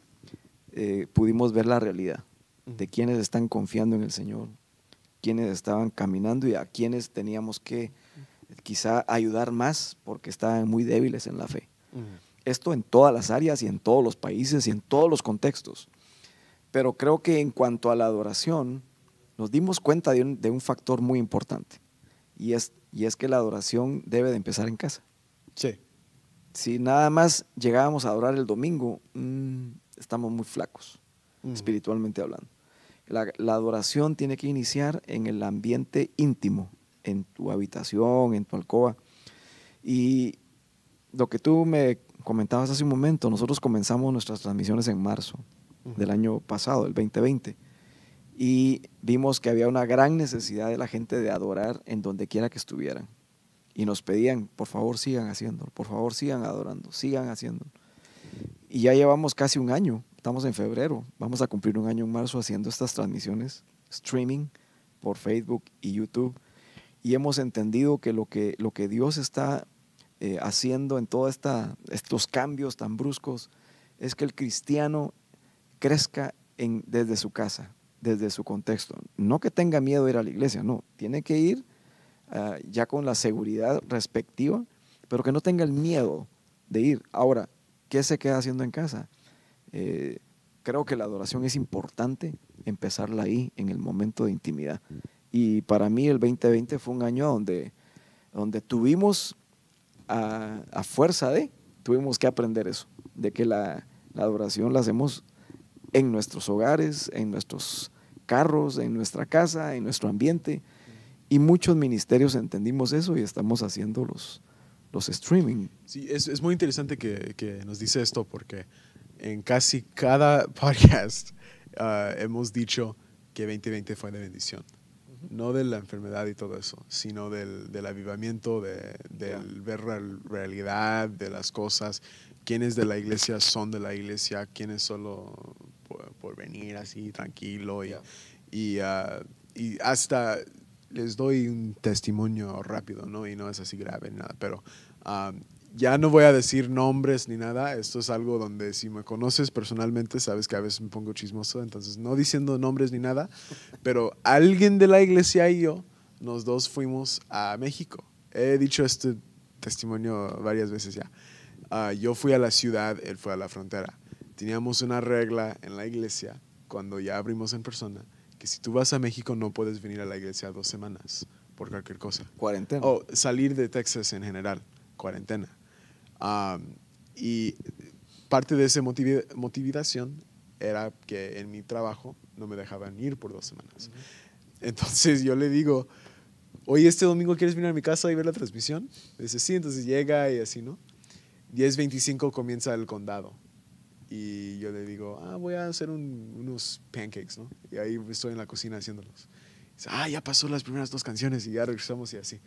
eh, pudimos ver la realidad de quienes están confiando en el Señor, quienes estaban caminando y a quienes teníamos que quizá ayudar más porque estaban muy débiles en la fe. Esto en todas las áreas y en todos los países y en todos los contextos. Pero creo que en cuanto a la adoración, nos dimos cuenta de un, de un factor muy importante. Y es, y es que la adoración debe de empezar en casa. Sí. Si nada más llegábamos a adorar el domingo, mm, estamos muy flacos, Ujú. espiritualmente hablando. La, la adoración tiene que iniciar en el ambiente íntimo, en tu habitación, en tu alcoba. Y lo que tú me comentabas hace un momento, nosotros comenzamos nuestras transmisiones en marzo Ujú. del año pasado, el 2020, y vimos que había una gran necesidad de la gente de adorar en donde quiera que estuvieran. Y nos pedían, por favor sigan haciéndolo, por favor sigan adorando, sigan haciéndolo. Y ya llevamos casi un año, estamos en febrero, vamos a cumplir un año en marzo haciendo estas transmisiones, streaming por Facebook y YouTube. Y hemos entendido que lo que, lo que Dios está eh, haciendo en todos estos cambios tan bruscos es que el cristiano crezca en, desde su casa, desde su contexto. No que tenga miedo de ir a la iglesia, no, tiene que ir ah, ya con la seguridad respectiva, pero que no tenga el miedo de ir. Ahora, ¿qué se queda haciendo en casa? Eh, creo que la adoración es importante empezarla ahí, en el momento de intimidad. Y para mí el 2020 fue un año donde, donde tuvimos a, a fuerza de, tuvimos que aprender eso, de que la, la adoración la hacemos en nuestros hogares, en nuestros carros, en nuestra casa, en nuestro ambiente. Y muchos ministerios entendimos eso y estamos haciendo los, streaming. Sí, es, es muy interesante que, que, nos dice esto porque en casi cada <laughs> podcast uh, hemos dicho que 2020 fue de bendición. No de la enfermedad y todo eso, sino del, del avivamiento, de, del ver la realidad de las cosas, quiénes de la iglesia son de la iglesia, quiénes solo por, venir así tranquilo y, y, ah, y, hasta les doy un testimonio rápido, ¿no? Y no es así grave nada, pero ya no voy a decir nombres ni nada, esto es algo donde si me conoces personalmente sabes que a veces me pongo chismoso, entonces no diciendo nombres ni nada, <laughs> pero alguien de la iglesia y yo, los dos fuimos a México. He dicho este testimonio varias veces ya. Ah, yo fui a la ciudad, él fue a la frontera teníamos una regla en la iglesia, cuando ya abrimos en persona, que si tú vas a México no puedes venir a la iglesia dos semanas por cualquier cosa. Cuarentena. O salir de Texas en general, cuarentena. y parte de esa motivación era que en mi trabajo no me dejaban ir por dos semanas. Entonces yo le digo, oye, este domingo quieres venir a mi casa y ver la transmisión? dice, sí, entonces llega y así, ¿no? 10.25 comienza el condado y yo le digo, ah, voy a hacer unos pancakes, ¿no? Y ahí estoy en la cocina haciéndolos. dice, ah, ya pasó las primeras dos canciones y ya regresamos y así.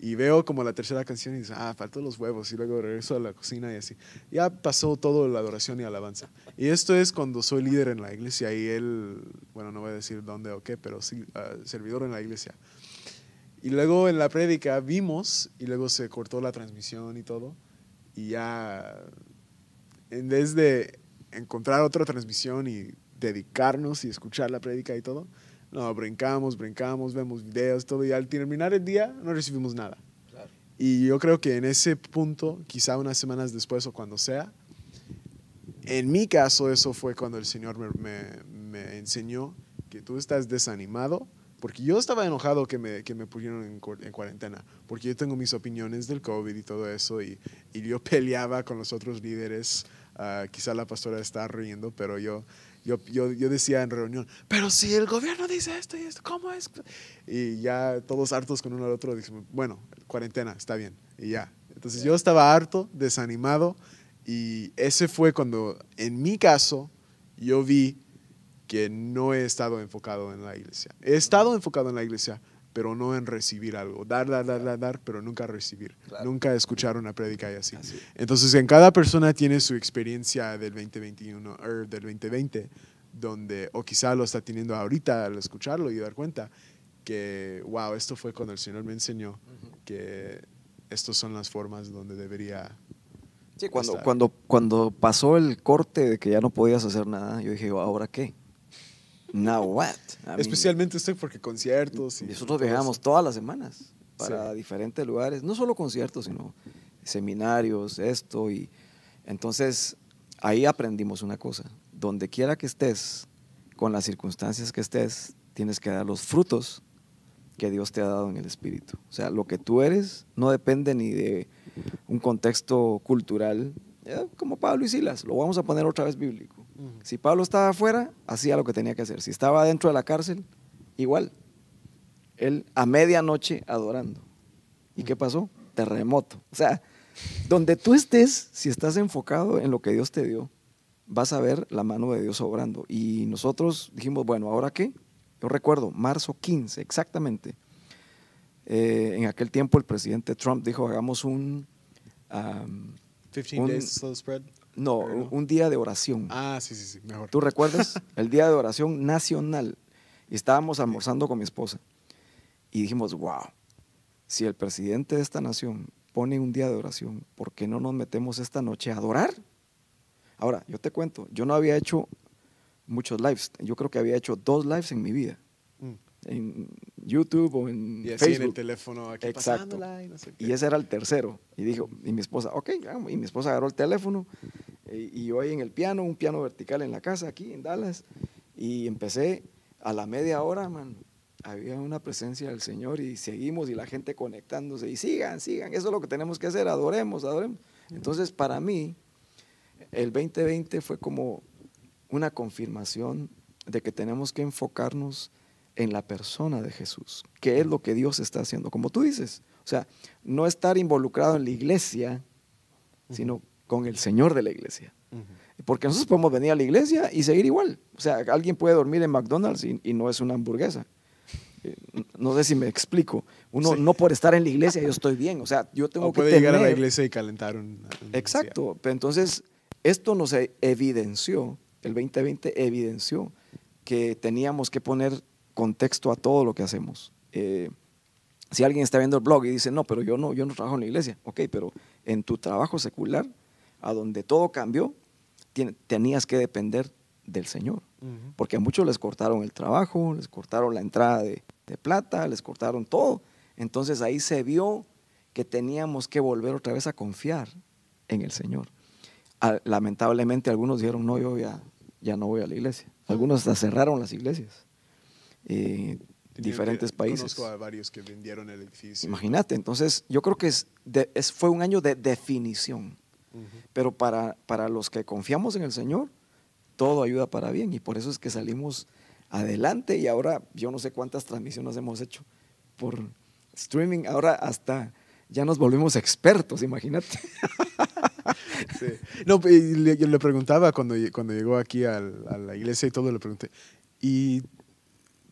Y veo como la tercera canción y dice, ah, faltan los huevos. Y luego regreso a la cocina y así. Ya pasó todo la adoración y alabanza. Y esto es cuando soy líder en la iglesia y él, bueno, no voy a decir dónde o qué, pero sí, uh, servidor en la iglesia. Y luego en la prédica vimos y luego se cortó la transmisión y todo. Y ya en vez de encontrar otra transmisión y dedicarnos y escuchar la prédica y todo, no, brincamos, brincamos, vemos videos, todo, y al terminar el día no recibimos nada. Y yo creo que en ese punto, quizá unas semanas después o cuando sea, en mi caso eso fue cuando el Señor me, me, enseñó que tú estás desanimado, porque yo estaba enojado que me, que me pusieron en, en, cuarentena, porque yo tengo mis opiniones del COVID y todo eso, y, y yo <laughs> peleaba con los otros líderes Uh, quizá la pastora está riendo, pero yo, yo, yo, decía en reunión, pero si el gobierno dice esto y esto, ¿cómo es? Y ya todos hartos con uno al otro, dijimos, bueno, cuarentena, está bien, y ya. Entonces yo estaba harto, desanimado, y ese fue cuando, en mi caso, yo vi que no he estado enfocado en la iglesia. He estado enfocado en la iglesia, pero no en recibir algo. Dar, dar, dar, dar, dar, pero nunca recibir. Nunca escuchar una prédica y así. Entonces, en cada persona tiene su experiencia del 2021, er, del 2020, donde, o quizá lo está teniendo ahorita al escucharlo y dar cuenta que, wow, esto fue cuando el Señor me enseñó que estas son las formas donde debería Sí, cuando, cuando, cuando pasó el corte de que ya no podías hacer nada, yo dije, ¿ahora qué? Now what? Especialmente usted porque conciertos. Y nosotros viajamos todas las semanas para diferentes lugares, no solo conciertos, sino seminarios, esto. Y entonces ahí aprendimos una cosa. Donde quiera que estés, con las circunstancias que estés, tienes que dar los frutos que Dios te ha dado en el Espíritu. O sea, lo que tú eres no depende ni de un contexto cultural, como Pablo y Silas, lo vamos a poner otra vez bíblico. Si Pablo estaba afuera, hacía lo que tenía que hacer. Si estaba dentro de la cárcel, igual. Él a medianoche adorando. ¿Y qué pasó? Terremoto. O sea, donde tú estés, si estás enfocado en lo que Dios te dio, vas a ver la mano de Dios obrando. Y nosotros dijimos, bueno, ¿ahora qué? Yo recuerdo, marzo 15, exactamente. Eh, en aquel tiempo el presidente Trump dijo, hagamos un... um, 15 Un- days slow spread. No, Pero un día de oración. Ah, sí, sí, sí, mejor. ¿Tú recuerdas? <laughs> El día de oración nacional. Y estábamos almorzando con mi esposa. Y dijimos, wow, si el presidente de esta nación pone un día de oración, ¿por qué no nos metemos esta noche a adorar? Ahora, yo te cuento, yo no había hecho muchos lives. Yo creo que había hecho dos lives en mi vida. Mm. En YouTube o en Y así en el Facebook. teléfono aquí Exacto. pasándola y no sé qué. Y ese era el tercero. Y dijo, y mi esposa, ok, y mi esposa agarró el teléfono eh, y yo ahí en el piano, un piano vertical en la casa, aquí en Dallas, y empecé a la media hora, man, había una presencia del Señor y seguimos y la gente conectándose y sigan, sigan, eso es lo que tenemos que hacer, adoremos, adoremos. Entonces, para mí, el 2020 fue como una confirmación de que tenemos que enfocarnos en la persona de Jesús, que es lo que Dios está haciendo, como tú dices. O sea, no estar involucrado en la iglesia, sino con el Señor de la iglesia. Porque nosotros podemos venir a la iglesia y seguir igual. O sea, alguien puede dormir en McDonald's y, y no es una hamburguesa. Eh, No sé si me explico. Uno Sí. no por estar en la iglesia yo estoy bien. O sea, yo tengo O que puede tener... llegar a la iglesia y calentar un. un- Exacto. Pero entonces, esto nos e- evidenció, el 2020 evidenció que teníamos que poner contexto a todo lo que hacemos. Eh, si alguien está viendo el blog y dice, no, pero yo no, yo no trabajo en la iglesia, ok, pero en tu trabajo secular, a donde todo cambió, tenías que depender del Señor. Porque a muchos les cortaron el trabajo, les cortaron la entrada de, de plata, les cortaron todo. Entonces ahí se vio que teníamos que volver otra vez a confiar en el Señor. Ah, lamentablemente algunos dijeron, no, yo ya, ya no voy a la iglesia. Algunos hasta cerraron las iglesias. Eh, diferentes que- países. Conozco a varios que vendieron el edificio. Imagínate, entonces yo creo que es de- es- fue un año de definición. Pero para, para los que confiamos en el Señor, todo ayuda para bien. Y por eso es que salimos adelante. Y ahora yo no sé cuántas transmisiones hemos hecho por streaming. Ahora hasta ya nos volvimos expertos, imagínate. <laughs> Sí. No, yo le preguntaba cuando, cuando llegó aquí al- a la iglesia y todo, le pregunté, ¿y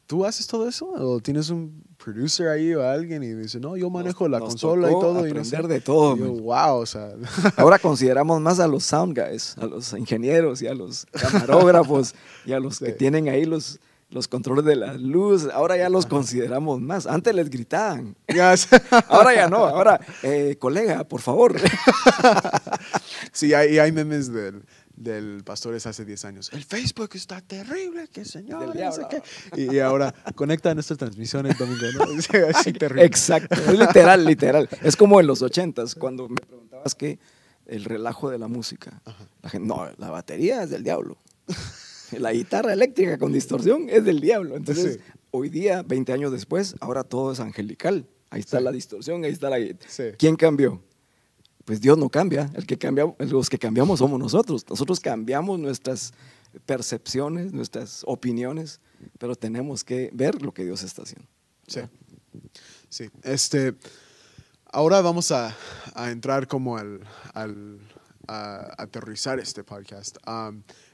tú haces todo eso? ¿O tienes un producer ahí o alguien? Y dice, no, yo manejo la nos consola y todo. Y no sé". de todo, yo, wow, o sea, <laughs> Ahora consideramos más a los sound guys, a los ingenieros y a los camarógrafos y a los <laughs> que tienen ahí los, los controles de la luz. Ahora ya los consideramos más. Antes les gritaban. <laughs> Ahora ya no. Ahora, eh, colega, por favor. Sí, hay, hay memes del, del Pastores hace 10 años. El Facebook está terrible, que señor. Y, y ahora conecta nuestras transmisiones domingo, ¿no? <laughs> Sí, Así terrible. Exacto, es literal, literal. Es como en los ochentas, cuando me preguntabas que el relajo de la música. La gente, no, la batería es del diablo. La guitarra eléctrica con distorsión es del diablo. Entonces, Sí. hoy día, 20 años después, ahora todo es angelical. Ahí está Sí. la distorsión, ahí está la guitarra. Sí. ¿Quién cambió? Pues Dios no cambia. El que cambia, los que cambiamos somos nosotros. Nosotros cambiamos nuestras percepciones, nuestras opiniones, pero tenemos que ver lo que Dios está haciendo. Sí. Sí. Este, ahora vamos a, entrar como al, a aterrizar este podcast.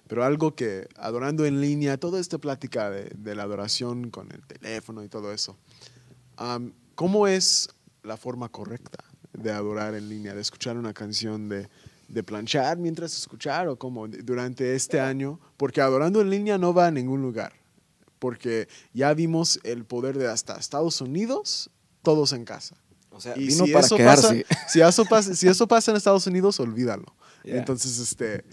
Pero algo que, adorando en línea, toda esta plática de, la adoración con el teléfono y todo eso, ¿cómo es la forma correcta de adorar en línea, de escuchar una canción, de, de planchar mientras escuchar o cómo durante este año? Porque adorando en línea no va a ningún lugar porque ya vimos el poder de hasta Estados Unidos, todos en casa. O sea, Y vino si para eso quedarse. Pasa, si, eso pasa, si eso pasa en Estados Unidos, olvídalo. <laughs> Yeah. Entonces, este,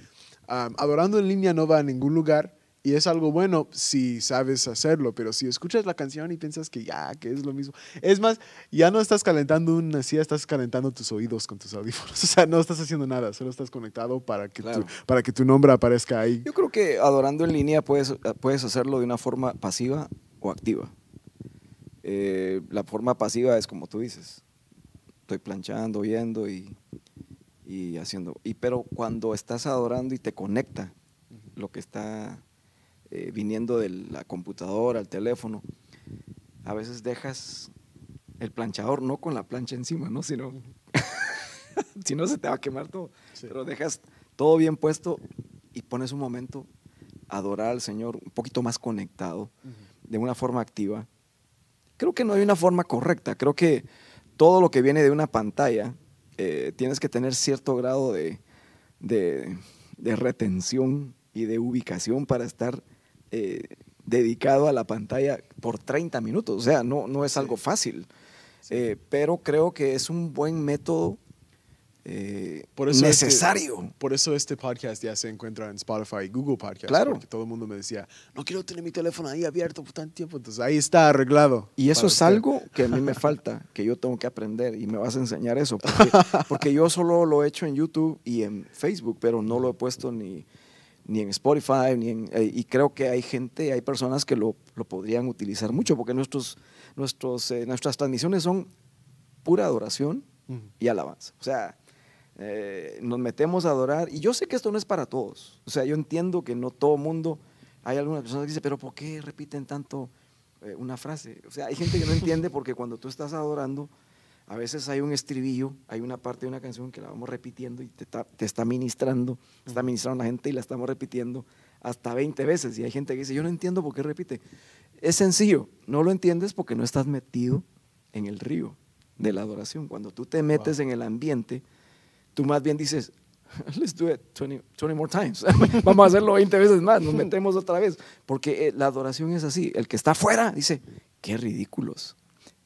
um, adorando en línea no va a ningún lugar y es algo bueno si sabes hacerlo, pero si escuchas la canción y piensas que ya, que es lo mismo. Es más, ya no estás calentando una silla, estás calentando tus oídos con tus audífonos. <laughs> O sea, no estás haciendo nada, solo estás conectado para que, Claro. tu, para que tu nombre aparezca ahí. Yo creo que adorando en línea puedes, puedes hacerlo de una forma pasiva o activa. Eh, la forma pasiva es como tú dices. Estoy planchando, oyendo y, y haciendo. Y, pero cuando estás adorando y te conecta lo que está eh, viniendo de la computadora, el teléfono, a veces dejas el planchador no con la plancha encima, ¿no? Sino, <laughs> si no se te va a quemar todo. Sí. Pero dejas todo bien puesto y pones un momento a adorar al Señor un poquito más conectado, de una forma activa. creo que no hay una forma correcta. Creo que todo lo que viene de una pantalla, eh, tienes que tener cierto grado de, de, de retención y de ubicación para estar eh, dedicado a la pantalla por 30 minutos. O sea, no, no es algo fácil. Eh, pero creo que es un buen método eh, Por eso necesario. Este, por eso este podcast ya se encuentra en Spotify y Google Podcast. Claro. Porque todo el mundo me decía, no quiero tener mi teléfono ahí abierto por tanto tiempo. Entonces ahí está arreglado. Y eso es usted. algo que a mí me falta, que yo tengo que aprender y me vas a enseñar eso. Porque, porque yo solo lo he hecho en YouTube y en Facebook, pero no lo he puesto ni, ni en Spotify, ni en, eh, y creo que hay gente, hay personas que lo, lo podrían utilizar mucho, porque nuestros, nuestros, eh, nuestras transmisiones son pura adoración Ujú. y alabanza. O sea, eh, nos metemos a adorar, y yo sé que esto no es para todos. O sea, yo entiendo que no todo mundo, hay algunas personas que dicen, pero ¿por qué repiten tanto eh, una frase? O sea, hay gente que no entiende porque cuando tú estás adorando, a veces hay un estribillo, hay una parte de una canción que la vamos repitiendo y te está, te está ministrando, está ministrando a la gente y la estamos repitiendo hasta 20 veces. Y hay gente que dice, yo no entiendo por qué repite. Es sencillo, no lo entiendes porque no estás metido en el río de la adoración. Cuando tú te metes Wow. en el ambiente, tú más bien dices, <laughs> let's do it 20, 20 more times. <laughs> Vamos a hacerlo 20 veces más, nos <laughs> metemos otra vez. Porque eh, la adoración es así. El que está afuera dice, qué ridículos,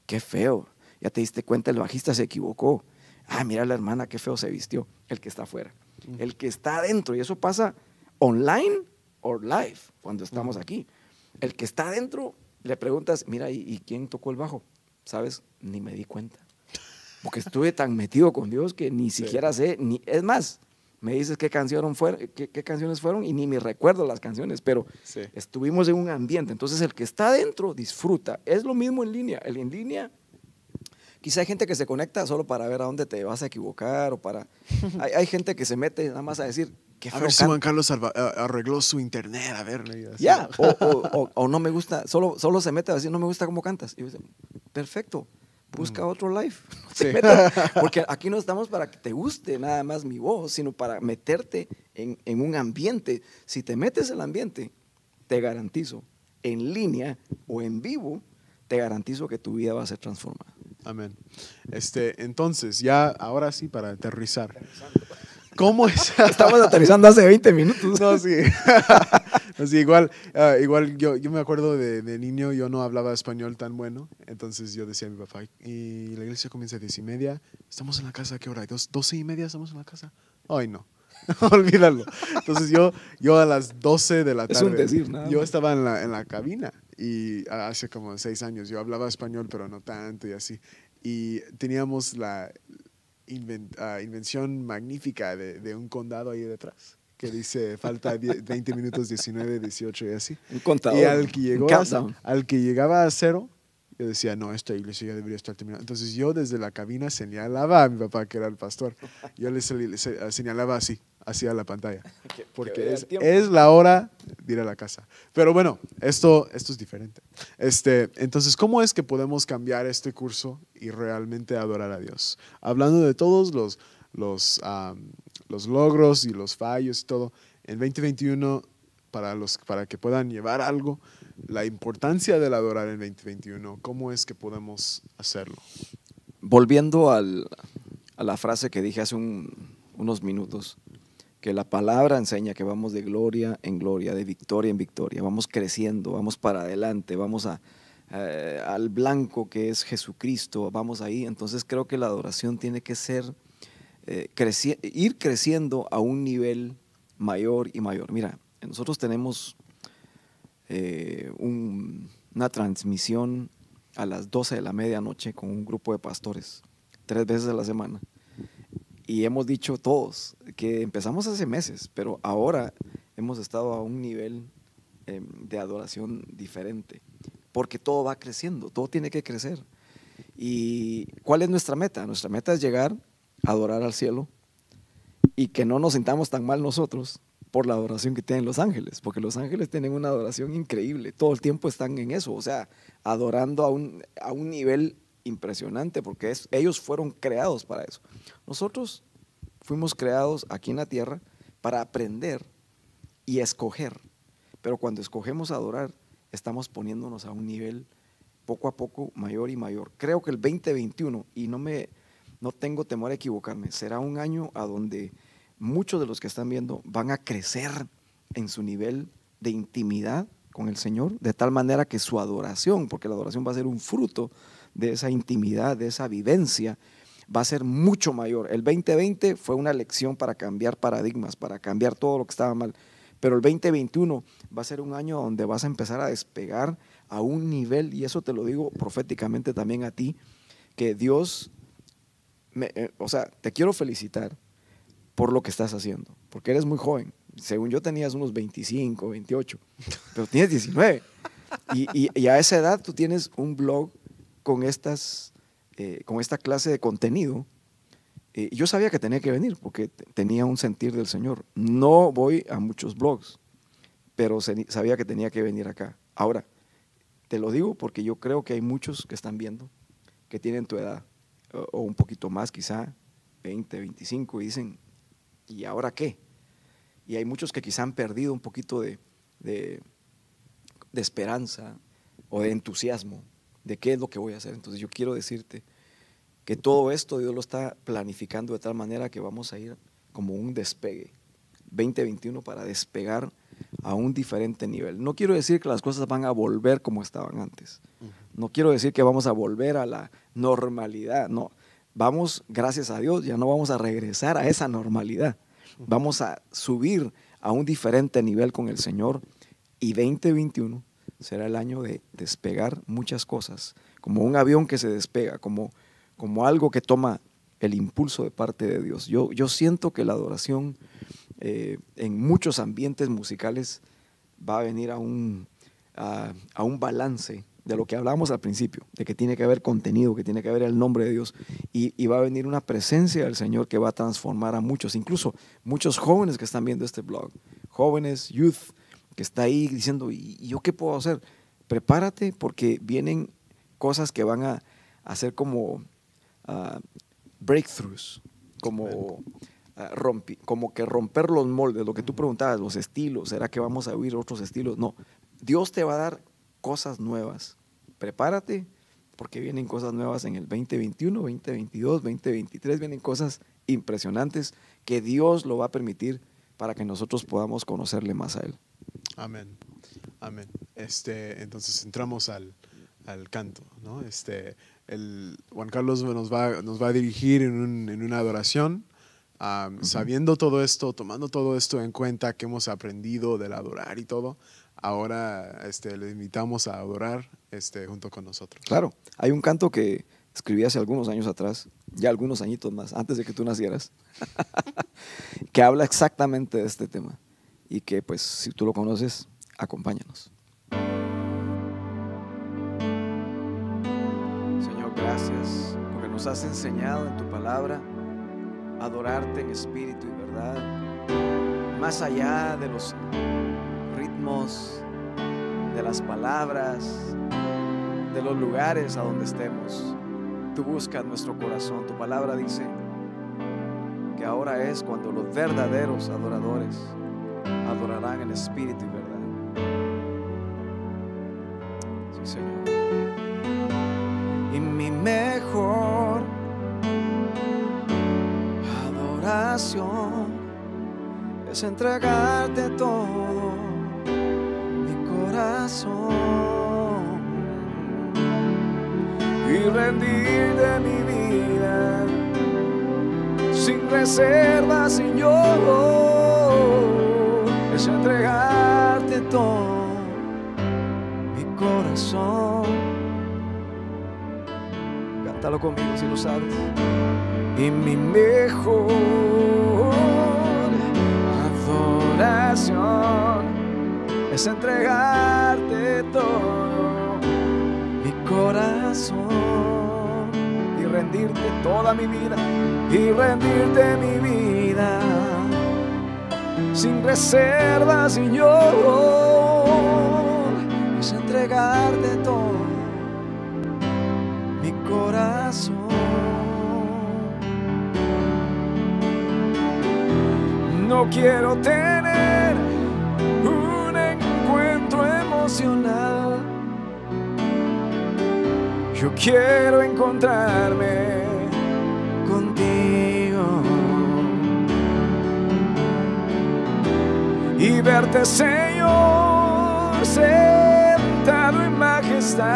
qué feo. Ya te diste cuenta, el bajista se equivocó. Ah, mira la hermana, qué feo se vistió. El que está afuera. El que está adentro, y eso pasa online o live, cuando estamos aquí. El que está adentro, le preguntas, mira, ¿y, y quién tocó el bajo? ¿Sabes? Ni me di cuenta. Porque estuve tan metido con Dios que ni siquiera sé, ni, es más, me dices qué, canción fueron, qué, qué canciones fueron y ni me recuerdo las canciones, pero Sí. estuvimos en un ambiente. Entonces el que está adentro disfruta. Es lo mismo en línea. El en línea, quizá hay gente que se conecta solo para ver a dónde te vas a equivocar o para... <laughs> hay, hay gente que se mete nada más a decir, qué A ver si canta". Juan Carlos a- arregló su internet, a ver. Ya, <laughs> o, o- o- o no me gusta, solo, solo se mete a decir, no me gusta cómo cantas. Y yo digo, perfecto, busca otro live. <laughs> Mm. Sí. metas, porque aquí no estamos para que te guste nada más mi voz, sino para meterte en, en un ambiente. Si te metes en el ambiente, te garantizo, en línea o en vivo, te garantizo que tu vida va a ser transformada. Amén. Este, entonces, ya, ahora sí, para aterrizar. ¿Cómo es? <laughs> Estamos aterrizando hace 20 minutos. No, sí. <laughs> No, sí, igual, ah, igual yo, yo me acuerdo de, de niño, yo no hablaba español tan bueno, entonces yo decía a mi papá, y la iglesia comienza a diez y media, estamos en la casa, ¿a qué hora? ¿Dos, ¿Doce y media estamos en la casa? Ay, no. <laughs> Olvídalo. Entonces yo, yo a las 12 de la Es tarde, un decir, nada yo estaba en la, en la cabina y hace como seis años yo hablaba español, pero no tanto y así. Y teníamos la inven- ah, invención magnífica de, de un condado ahí detrás que dice falta 10 20 minutos, 19, 18 y así. Un contador. Y al que, llegó a, al que llegaba a cero, yo decía, no, esta iglesia ya debería estar terminada. Entonces yo desde la cabina señalaba a mi papá, que era el pastor. Yo le, se- señalaba así, hacia la pantalla. <laughs> Que- que Porque es, la hora de ir a la casa. Pero bueno, esto, esto es diferente. Este, entonces, ¿cómo es que podemos cambiar este curso y realmente adorar a Dios? Hablando de todos los, los, los logros y los fallos y todo, en 2021, para, los, para que puedan llevar algo, la importancia del adorar en 2021, ¿cómo es que podemos hacerlo? Volviendo al- a la frase que dije hace un- unos minutos, que la palabra enseña que vamos de gloria en gloria, de victoria en victoria, vamos creciendo, vamos para adelante, vamos a, eh, al blanco que es Jesucristo, vamos ahí. Entonces creo que la adoración tiene que ser, eh, ir creciendo a un nivel mayor y mayor. Mira, nosotros tenemos eh, un- una transmisión a las 12 de la medianoche con un grupo de pastores, tres veces a la semana. Y hemos dicho todos que empezamos hace meses, pero ahora hemos estado a un nivel eh, de adoración diferente, porque todo va creciendo, todo tiene que crecer. ¿Y cuál es nuestra meta? Nuestra meta es llegar a adorar al cielo y que no nos sintamos tan mal nosotros por la adoración que tienen los ángeles, porque los ángeles tienen una adoración increíble, todo el tiempo están en eso, o sea, adorando a un, a un nivel impresionante, porque ellos fueron creados para eso. Nosotros fuimos creados aquí en la tierra para aprender y escoger, pero cuando escogemos adorar, estamos poniéndonos a un nivel poco a poco mayor y mayor. Creo que el 2021, y no, me, no tengo temor a equivocarme, será un año a donde muchos de los que están viendo van a crecer en su nivel de intimidad con el Señor, de tal manera que su adoración, porque la adoración va a ser un fruto de esa intimidad, de esa vivencia, va a ser mucho mayor. El 2020 fue una lección para cambiar paradigmas, para cambiar todo lo que estaba mal. Pero el 2021 va a ser un año donde vas a empezar a despegar a un nivel, y eso te lo digo proféticamente también a ti, que Dios, eh, o sea, te quiero felicitar por lo que estás haciendo, porque eres muy joven. Según yo tenías unos 25, 28, <laughs> pero tienes 19. Y, y a esa edad tú tienes un blog con estas eh, con esta clase de contenido, eh, yo sabía que tenía que venir porque tenía un sentir del Señor. No voy a muchos blogs, pero sabía que tenía que venir acá. Ahora, te lo digo porque yo creo que hay muchos que están viendo, que tienen tu edad, o, un poquito más quizá, 20, 25, y dicen, ¿y ahora qué? Y hay muchos que quizá han perdido un poquito de, de esperanza o de entusiasmo de qué es lo que voy a hacer. Entonces yo quiero decirte que todo esto Dios lo está planificando de tal manera que vamos a ir como un despegue. 2021 para despegar a un diferente nivel. No quiero decir que las cosas van a volver como estaban antes. No quiero decir que vamos a volver a la normalidad. No, vamos, gracias a Dios, ya no vamos a regresar a esa normalidad. Vamos a subir a un diferente nivel con el Señor y 2021 será el año de despegar muchas cosas, como un avión que se despega, como, como algo que toma el impulso de parte de Dios. Yo, yo siento que la adoración eh, en muchos ambientes musicales va a venir a un, a, un balance de lo que hablamos al principio, de que tiene que haber contenido, que tiene que haber el nombre de Dios, y, y, va a venir una presencia del Señor que va a transformar a muchos, incluso muchos jóvenes que están viendo este blog, jóvenes, youth, que está ahí diciendo, ¿y yo qué puedo hacer? Prepárate porque vienen cosas que van a hacer como ah, breakthroughs, como, ah, como que romper los moldes, lo que tú preguntabas, los estilos, ¿será que vamos a oír otros estilos? No, Dios te va a dar cosas nuevas. Prepárate porque vienen cosas nuevas en el 2021, 2022, 2023, vienen cosas impresionantes que Dios lo va a permitir para que nosotros podamos conocerle más a Él. Amén. Amén. Este, entonces entramos al, al canto, ¿no? Este, el, Juan Carlos nos va, nos va a dirigir en, un, en una adoración, sabiendo todo esto, tomando todo esto en cuenta que hemos aprendido del adorar y todo. Ahora este, le invitamos a adorar este, junto con nosotros. Claro, hay un canto que escribí hace algunos años atrás, ya algunos añitos más, antes de que tú nacieras, <laughs> que habla exactamente de este tema y que pues si tú lo conoces, acompáñanos. Señor, gracias porque nos has enseñado en tu palabra a adorarte en espíritu y verdad, más allá de los de las palabras, de los lugares a donde estemos. Tú buscas nuestro corazón. Tu palabra dice que ahora es cuando los verdaderos adoradores adorarán en espíritu y verdad. Sí, Señor. Y mi mejor adoración es entregarte todo rendir de mi vida sin reserva, Señor es entregarte todo mi corazón. Cántalo conmigo si lo sabes. Y mi mejor adoración es entregarte todo mi corazón rendirte toda mi vida y rendirte mi vida sin reservas, Señor, es entregarte todo mi corazón. No quiero tener Yo quiero encontrarme contigo y verte, Señor, sentado en majestad.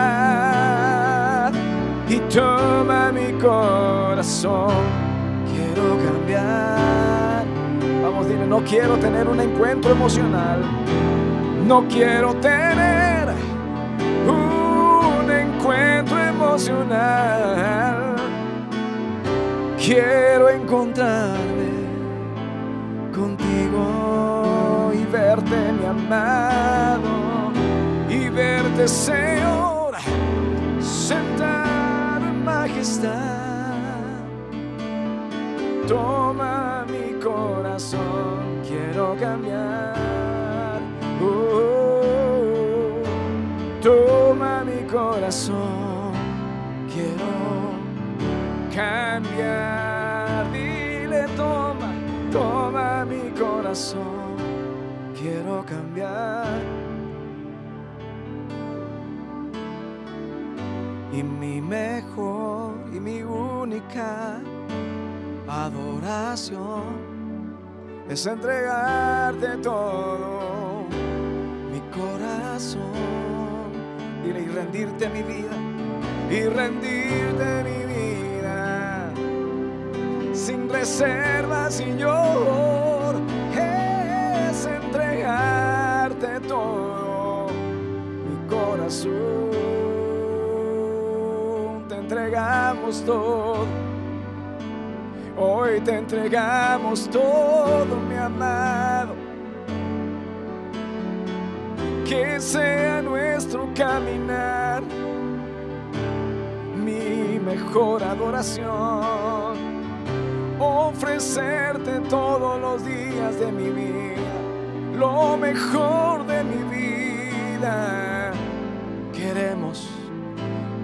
Y toma mi corazón, quiero cambiar. Vamos, dile, no quiero tener un encuentro emocional. No quiero tener emocional. Quiero encontrarme contigo y verte, mi amado, y verte, Señor, sentado en majestad. Toma mi corazón, quiero cambiar. Oh, toma mi corazón, cambiar. Dile, toma, toma mi corazón, quiero cambiar. Y mi mejor y mi única adoración es entregarte todo mi corazón. Dile y rendirte mi vida, y rendirte mi sin reserva, Señor, es entregarte todo mi corazón. Te entregamos todo. Hoy te entregamos todo, mi amado. Que sea nuestro caminar, mi mejor adoración. Ofrecerte todos los días de mi vida, lo mejor de mi vida. Queremos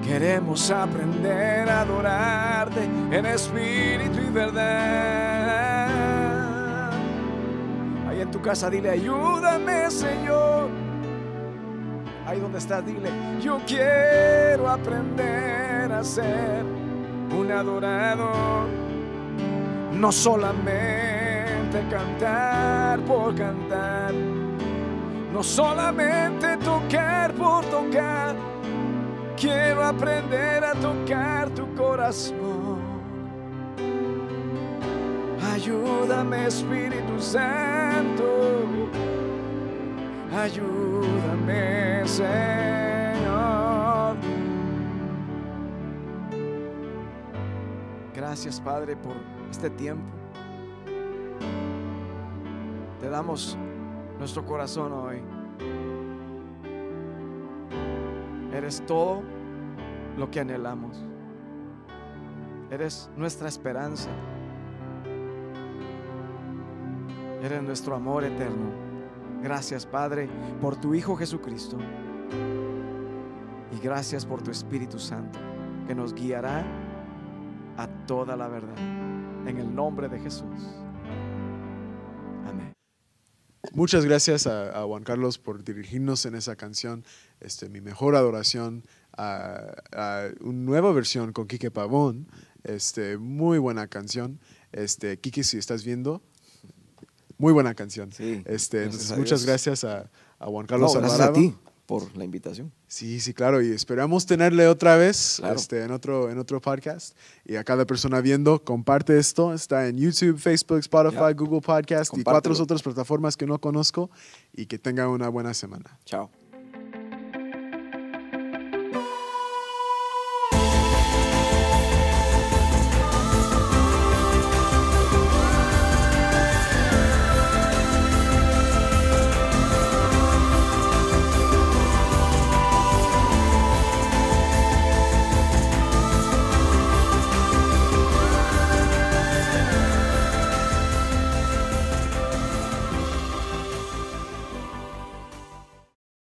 Queremos aprender a adorarte en espíritu y verdad. Ahí en tu casa dile, ayúdame Señor. Ahí donde estás, dile, yo quiero aprender a ser un adorador. No solamente cantar por cantar. No solamente tocar por tocar Quiero aprender a tocar tu corazón. Ayúdame Espíritu Santo. Ayúdame Señor. Gracias Padre por este tiempo. Te damos nuestro corazón hoy. Eres todo lo que anhelamos. Eres nuestra esperanza. Eres nuestro amor eterno. Gracias, Padre, por tu Hijo Jesucristo. Y gracias por tu Espíritu Santo, que nos guiará a toda la verdad. En el nombre de Jesús. Amén. Muchas gracias a, a Juan Carlos por dirigirnos en esa canción, este, mi mejor adoración, a, a una nueva versión con Quique Pavón, este, muy buena canción. Este, Quique, si estás viendo, muy buena canción. Sí, este, gracias entonces, a muchas gracias a, a Juan No, Carlos gracias a Alvarado. ti por la invitación. Sí, sí, claro, y esperamos tenerle otra vez Claro. este, en, otro, en otro podcast. Y a cada persona viendo, comparte esto. Está en YouTube, Facebook, Spotify. Google Podcast y cuatro otras plataformas que no conozco. Y que tengan una buena semana. Chao.